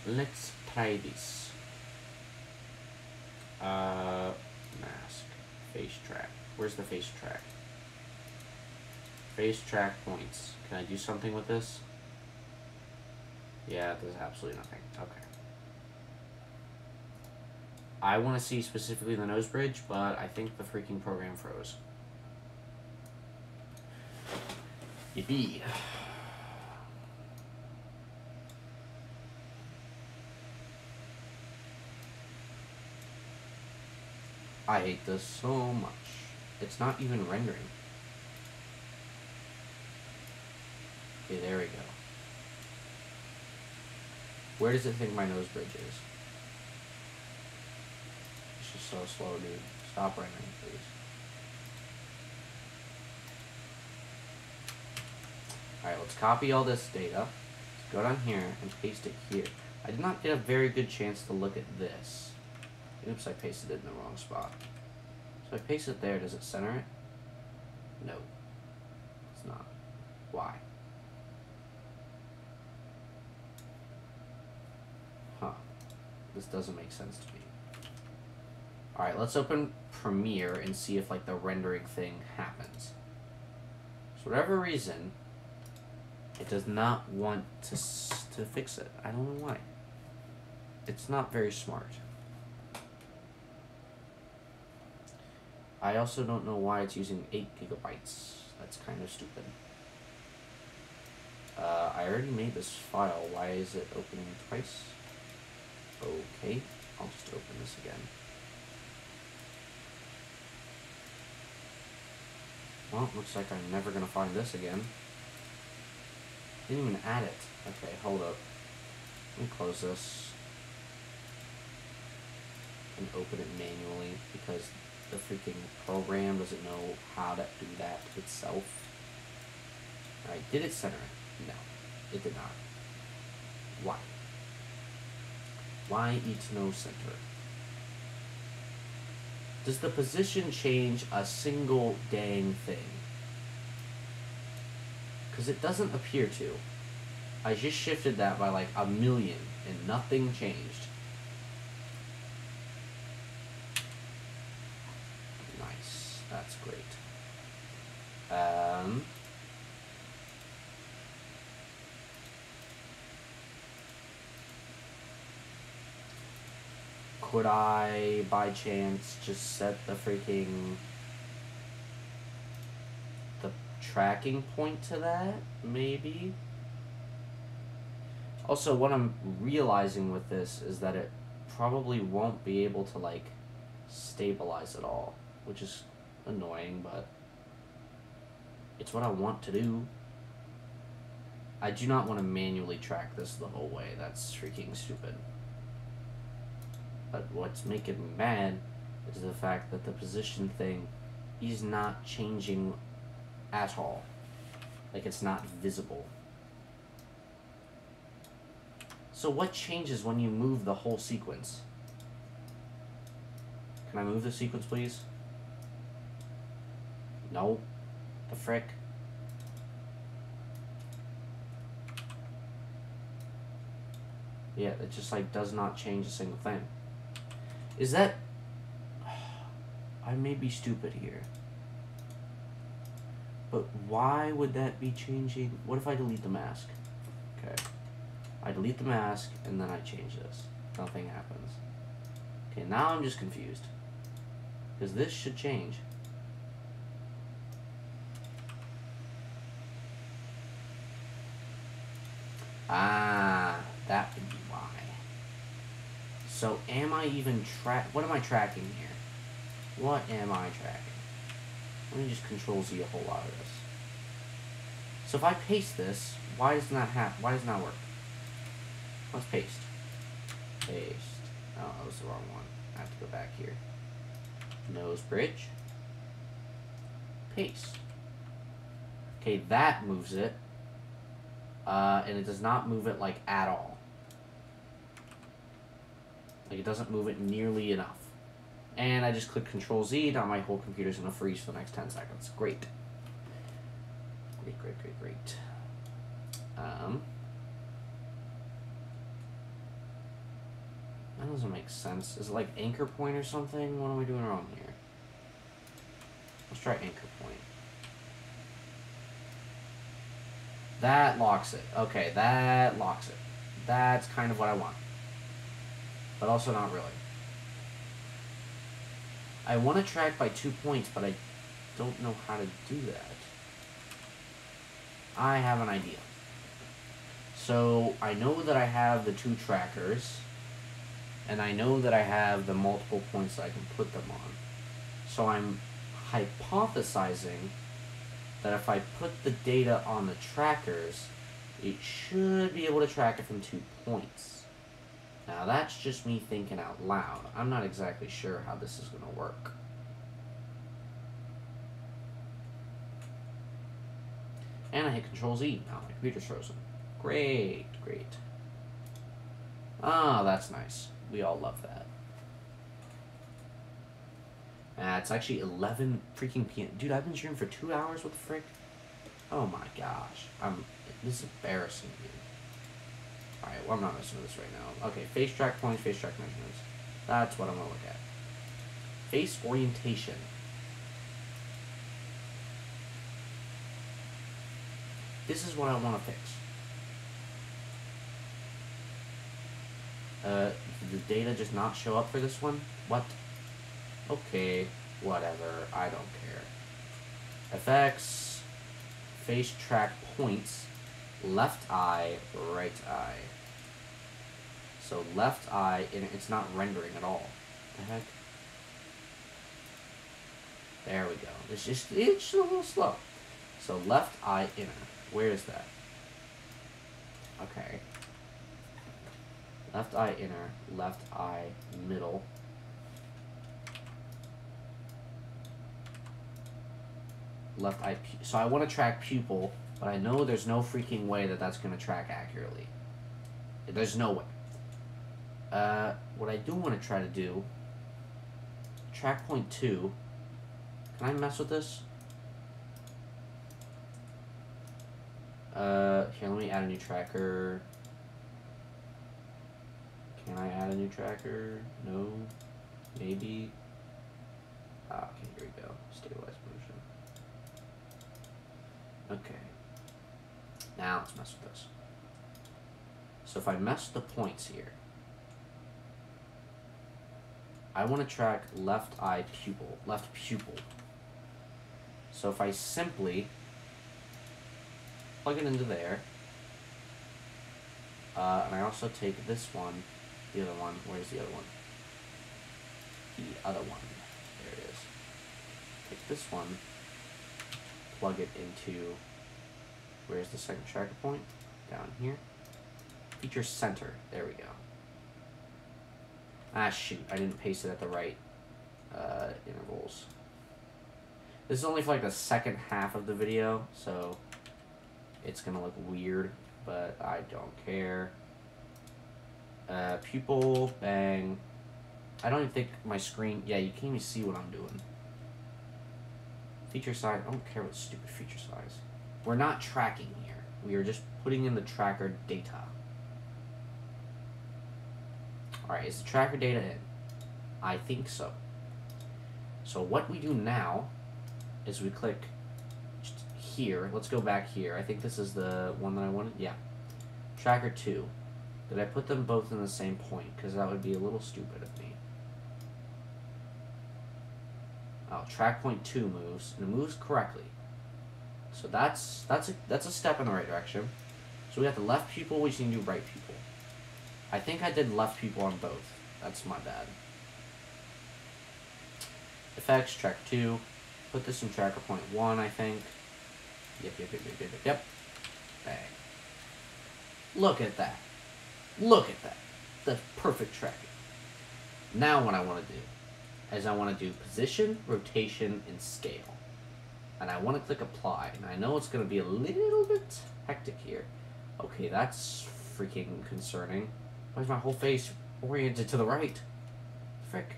Let's try this. Uh, mask. Face track. Where's the face track? Face track points. Can I do something with this? Yeah, there's absolutely nothing. Okay. I want to see specifically the nose bridge, but I think the freaking program froze. Yippee. I hate this so much. It's not even rendering. Okay, there we go. Where does it think my nose bridge is? It's just so slow, dude. Stop rendering, please. Alright, let's copy all this data. Let's go down here and paste it here. I did not get a very good chance to look at this. Oops, I pasted it in the wrong spot. So I paste it there, does it center it? No. It's not. Why? Huh. This doesn't make sense to me. Alright, let's open Premiere and see if like the rendering thing happens. For whatever reason, it does not want to, to fix it. I don't know why. It's not very smart. I also don't know why it's using 8 gigabytes. That's kind of stupid. Uh, I already made this file. Why is it opening twice? Okay, I'll just open this again. Well, looks like I'm never to find this again. Didn't even add it. Okay, hold up. Let me close this. And open it manually because the freaking program doesn't know how to do that itself. Alright, did it center it? No, it did not. Why? Why eat no center? Does the position change a single dang thing? Because it doesn't appear to. I just shifted that by like a million and nothing changed. Nice. That's great. Um, could I, by chance, just set the freaking the tracking point to that? Maybe. Also, what I'm realizing with this is that it probably won't be able to like stabilize at all, which is annoying, but it's what I want to do. I do not want to manually track this the whole way. That's freaking stupid. But what's making me mad is the fact that the position thing is not changing at all. Like it's not visible. So what changes when you move the whole sequence? Can I move the sequence, please? No. The frick? Yeah, it just like does not change a single thing. Is that I may be stupid here. But why would that be changing? What if I delete the mask? Okay. I delete the mask and then I change this. Nothing happens. Okay, now I'm just confused. Because this should change. Ah, that would be why. So am I even track? What am I tracking here? What am I tracking? Let me just control Z a whole lot of this. So if I paste this, why does not have? Why does not work? Let's paste. Paste. Oh, that was the wrong one. I have to go back here. Nose bridge. Paste. Okay, that moves it. Uh, and it does not move it, like, at all. Like, it doesn't move it nearly enough. And I just click Control Z, now my whole computer's gonna freeze for the next 10 seconds. Great. Great, great, great, great. Um... That doesn't make sense. Is it like anchor point or something? What am I doing wrong here? Let's try anchor point. That locks it. Okay, that locks it. That's kind of what I want. But also not really. I want to track by two points, but I don't know how to do that. I have an idea. So, I know that I have the two trackers and I know that I have the multiple points that I can put them on. So I'm hypothesizing that if I put the data on the trackers, it should be able to track it from two points. Now that's just me thinking out loud. I'm not exactly sure how this is going to work. And I hit Control Z. Now my computer's frozen. Great, great. Ah, that's nice. We all love that. Ah, it's actually 11 freaking p.m. Dude, I've been streaming for two hours. What the frick? Oh my gosh. I'm. This is embarrassing, dude. Alright, well, I'm not messing with this right now. Okay, face track points, face track measurements. That's what I'm gonna look at. Face orientation. This is what I want to fix. Uh, the data just not show up for this one? What? Okay, whatever. I don't care. FX, face track points, left eye, right eye. So left eye, and it's not rendering at all. the heck? There we go. It's just, it's just a little slow. So left eye inner. Where is that? Okay. Left eye inner, left eye middle. Left eye, so I want to track pupil But I know there's no freaking way that that's going to track accurately. There's no way. Uh, what I do want to try to do, track point two, can I mess with this? Uh, here, let me add a new tracker. Can I add a new tracker? No. Maybe. Ah, okay, here we go. Stabilize motion. Okay. Now let's mess with this. So if I mess the points here, I want to track left eye pupil, left pupil. So if I simply plug it into there, uh, and I also take this one, the other one, where's the other one? The other one, there it is. Take this one, plug it into, where's the second tracker point? Down here. Feature center, there we go. Ah, shoot, I didn't paste it at the right uh, intervals. This is only for like the second half of the video, so it's gonna look weird, but I don't care. Uh, pupil, bang. I don't even think my screen, yeah, you can't even see what I'm doing. Feature size, I don't care what stupid feature size. We're not tracking here. We are just putting in the tracker data. Alright, is the tracker data in? I think so. So what we do now is we click here. Let's go back here. I think this is the one that I wanted. Yeah. Tracker 2. Did I put them both in the same point? Because that would be a little stupid of me. Oh, track point 2 moves, and it moves correctly. So that's that's a, that's a step in the right direction. So we got the left pupil, we just need to do right pupil. I think I did left people on both. That's my bad. Effects, track 2. Put this in tracker point 1, I think. Yep, yep, yep, yep, yep, yep, yep. Bang. Look at that. Look at that. That's perfect tracking. Now what I want to do is I want to do position, rotation, and scale. And I want to click apply. And I know it's going to be a little bit hectic here. Okay, that's freaking concerning. Why is my whole face oriented to the right? Frick.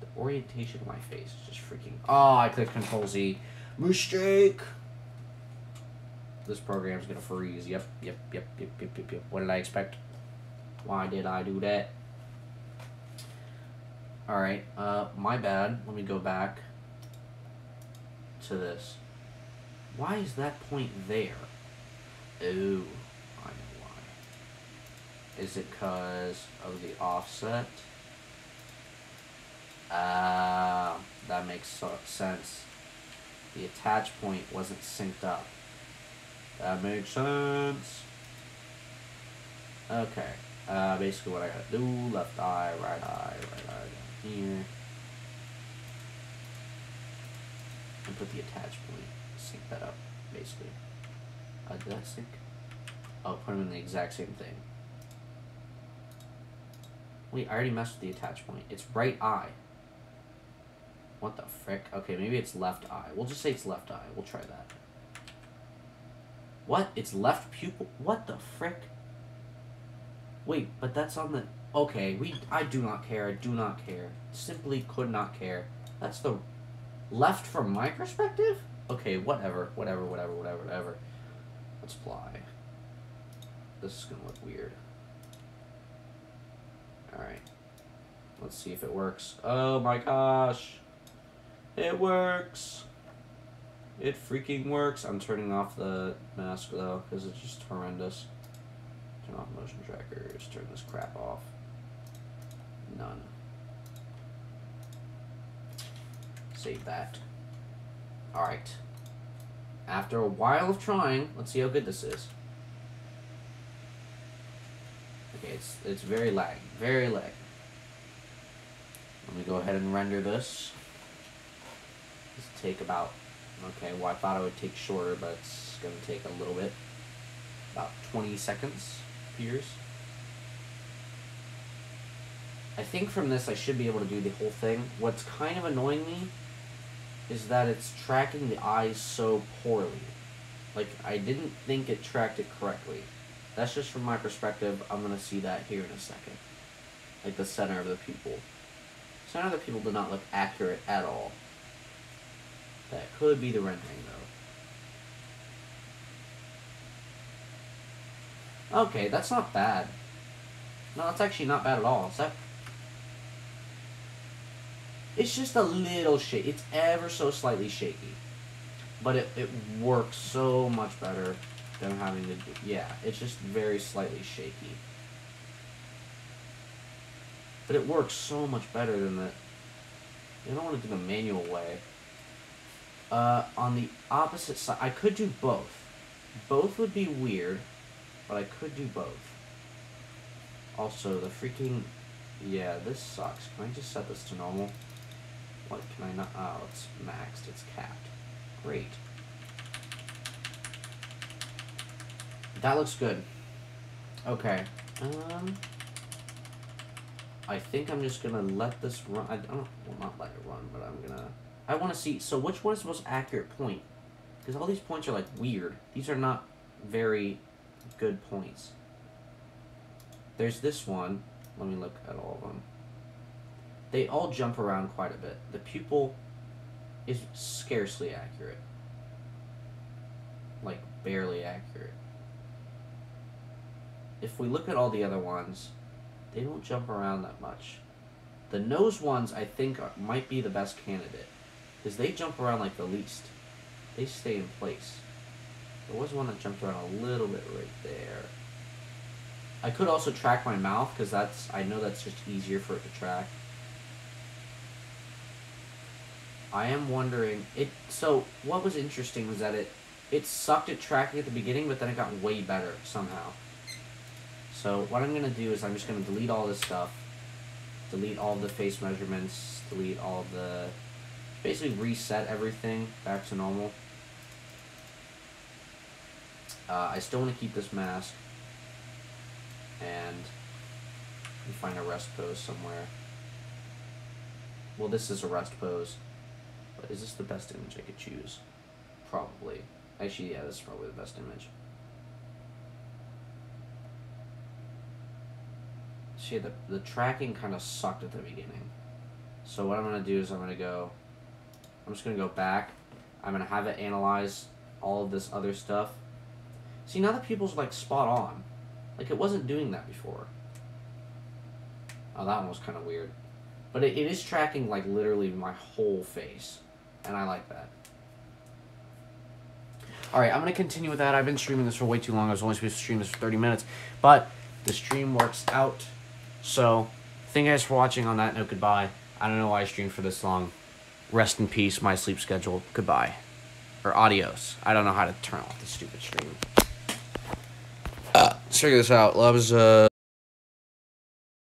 The orientation of my face is just freaking... Oh, I clicked Control Z. Mistake! This program's gonna freeze. Yep, yep, yep, yep, yep, yep, yep. What did I expect? Why did I do that? Alright, uh, my bad. Let me go back to this. Why is that point there? Oh, why. Is it because of the offset? Uh, that makes so sense. The attach point wasn't synced up. That makes sense. Okay. Uh, basically what I gotta do, left eye, right eye, right eye down here. And put the attach point, sync that up, basically. Uh, did that sync? I'll put them in the exact same thing. Wait, I already messed with the attach point. It's right eye. What the frick? Okay, maybe it's left eye. We'll just say it's left eye. We'll try that. What? It's left pupil? What the frick? Wait, but that's on the... Okay, we. I do not care. I do not care. Simply could not care. That's the left from my perspective? Okay, whatever. Whatever, whatever, whatever, whatever. Let's fly. This is gonna look weird. Alright. Let's see if it works. Oh my gosh. It works. It freaking works. I'm turning off the mask though, because it's just horrendous. Turn off motion trackers. Turn this crap off. None. Save that. Alright. After a while of trying, let's see how good this is. Okay, it's it's very lag. Very lag. Let me go ahead and render this. This take about Okay, well I thought it would take shorter, but it's to take a little bit. About 20 seconds appears. I think from this I should be able to do the whole thing. What's kind of annoying me is that it's tracking the eyes so poorly. Like, I didn't think it tracked it correctly. That's just from my perspective. I'm going to see that here in a second. Like, the center of the pupil. Center of the pupil did not look accurate at all. That could be the rendering, though. Okay, that's not bad. No, that's actually not bad at all. Is that... It's just a little shaky. It's ever so slightly shaky. But it, it works so much better than having to do... Yeah, it's just very slightly shaky. But it works so much better than the... You don't want to do the manual way. Uh, on the opposite side, I could do both. Both would be weird, but I could do both. Also, the freaking... Yeah, this sucks. Can I just set this to normal? What can I not... Oh, it's maxed. It's capped. Great. That looks good. Okay. Um... I think I'm just gonna let this run. I don't, well, not let it run, but I'm gonna. I want to see. So which one is the most accurate point? Because all these points are like weird. These are not very good points. There's this one. Let me look at all of them. They all jump around quite a bit. The pupil is scarcely accurate. Like, barely accurate. If we look at all the other ones, they don't jump around that much. The nose ones, I think, are, might be the best candidate. Because they jump around like the least. They stay in place. There was one that jumped around a little bit right there. I could also track my mouth, because that's, I know that's just easier for it to track. I am wondering, it, so, what was interesting was that it, it sucked at tracking at the beginning, but then it got way better somehow. So what I'm going to do is I'm just going to delete all this stuff. Delete all the face measurements. Delete all the... Basically reset everything back to normal. Uh, I still want to keep this mask. And find a rest pose somewhere. Well, this is a rest pose. But is this the best image I could choose? Probably. Actually, yeah, this is probably the best image. See the, the tracking kind of sucked at the beginning. So what I'm going to do is I'm going to go, I'm just going to go back. I'm going to have it analyze all of this other stuff. See, now the pupil's like spot on. Like it wasn't doing that before. Oh, that one was kind of weird. But it, it is tracking like literally my whole face. And I like that. Alright, I'm going to continue with that. I've been streaming this for way too long. I was only supposed to stream this for 30 minutes. But the stream works out. So, thank you guys for watching. On that note, goodbye. I don't know why I streamed for this long. Rest in peace, my sleep schedule. Goodbye. Or adios. I don't know how to turn off the stupid stream. Uh, let's figure this out. Loves, uh...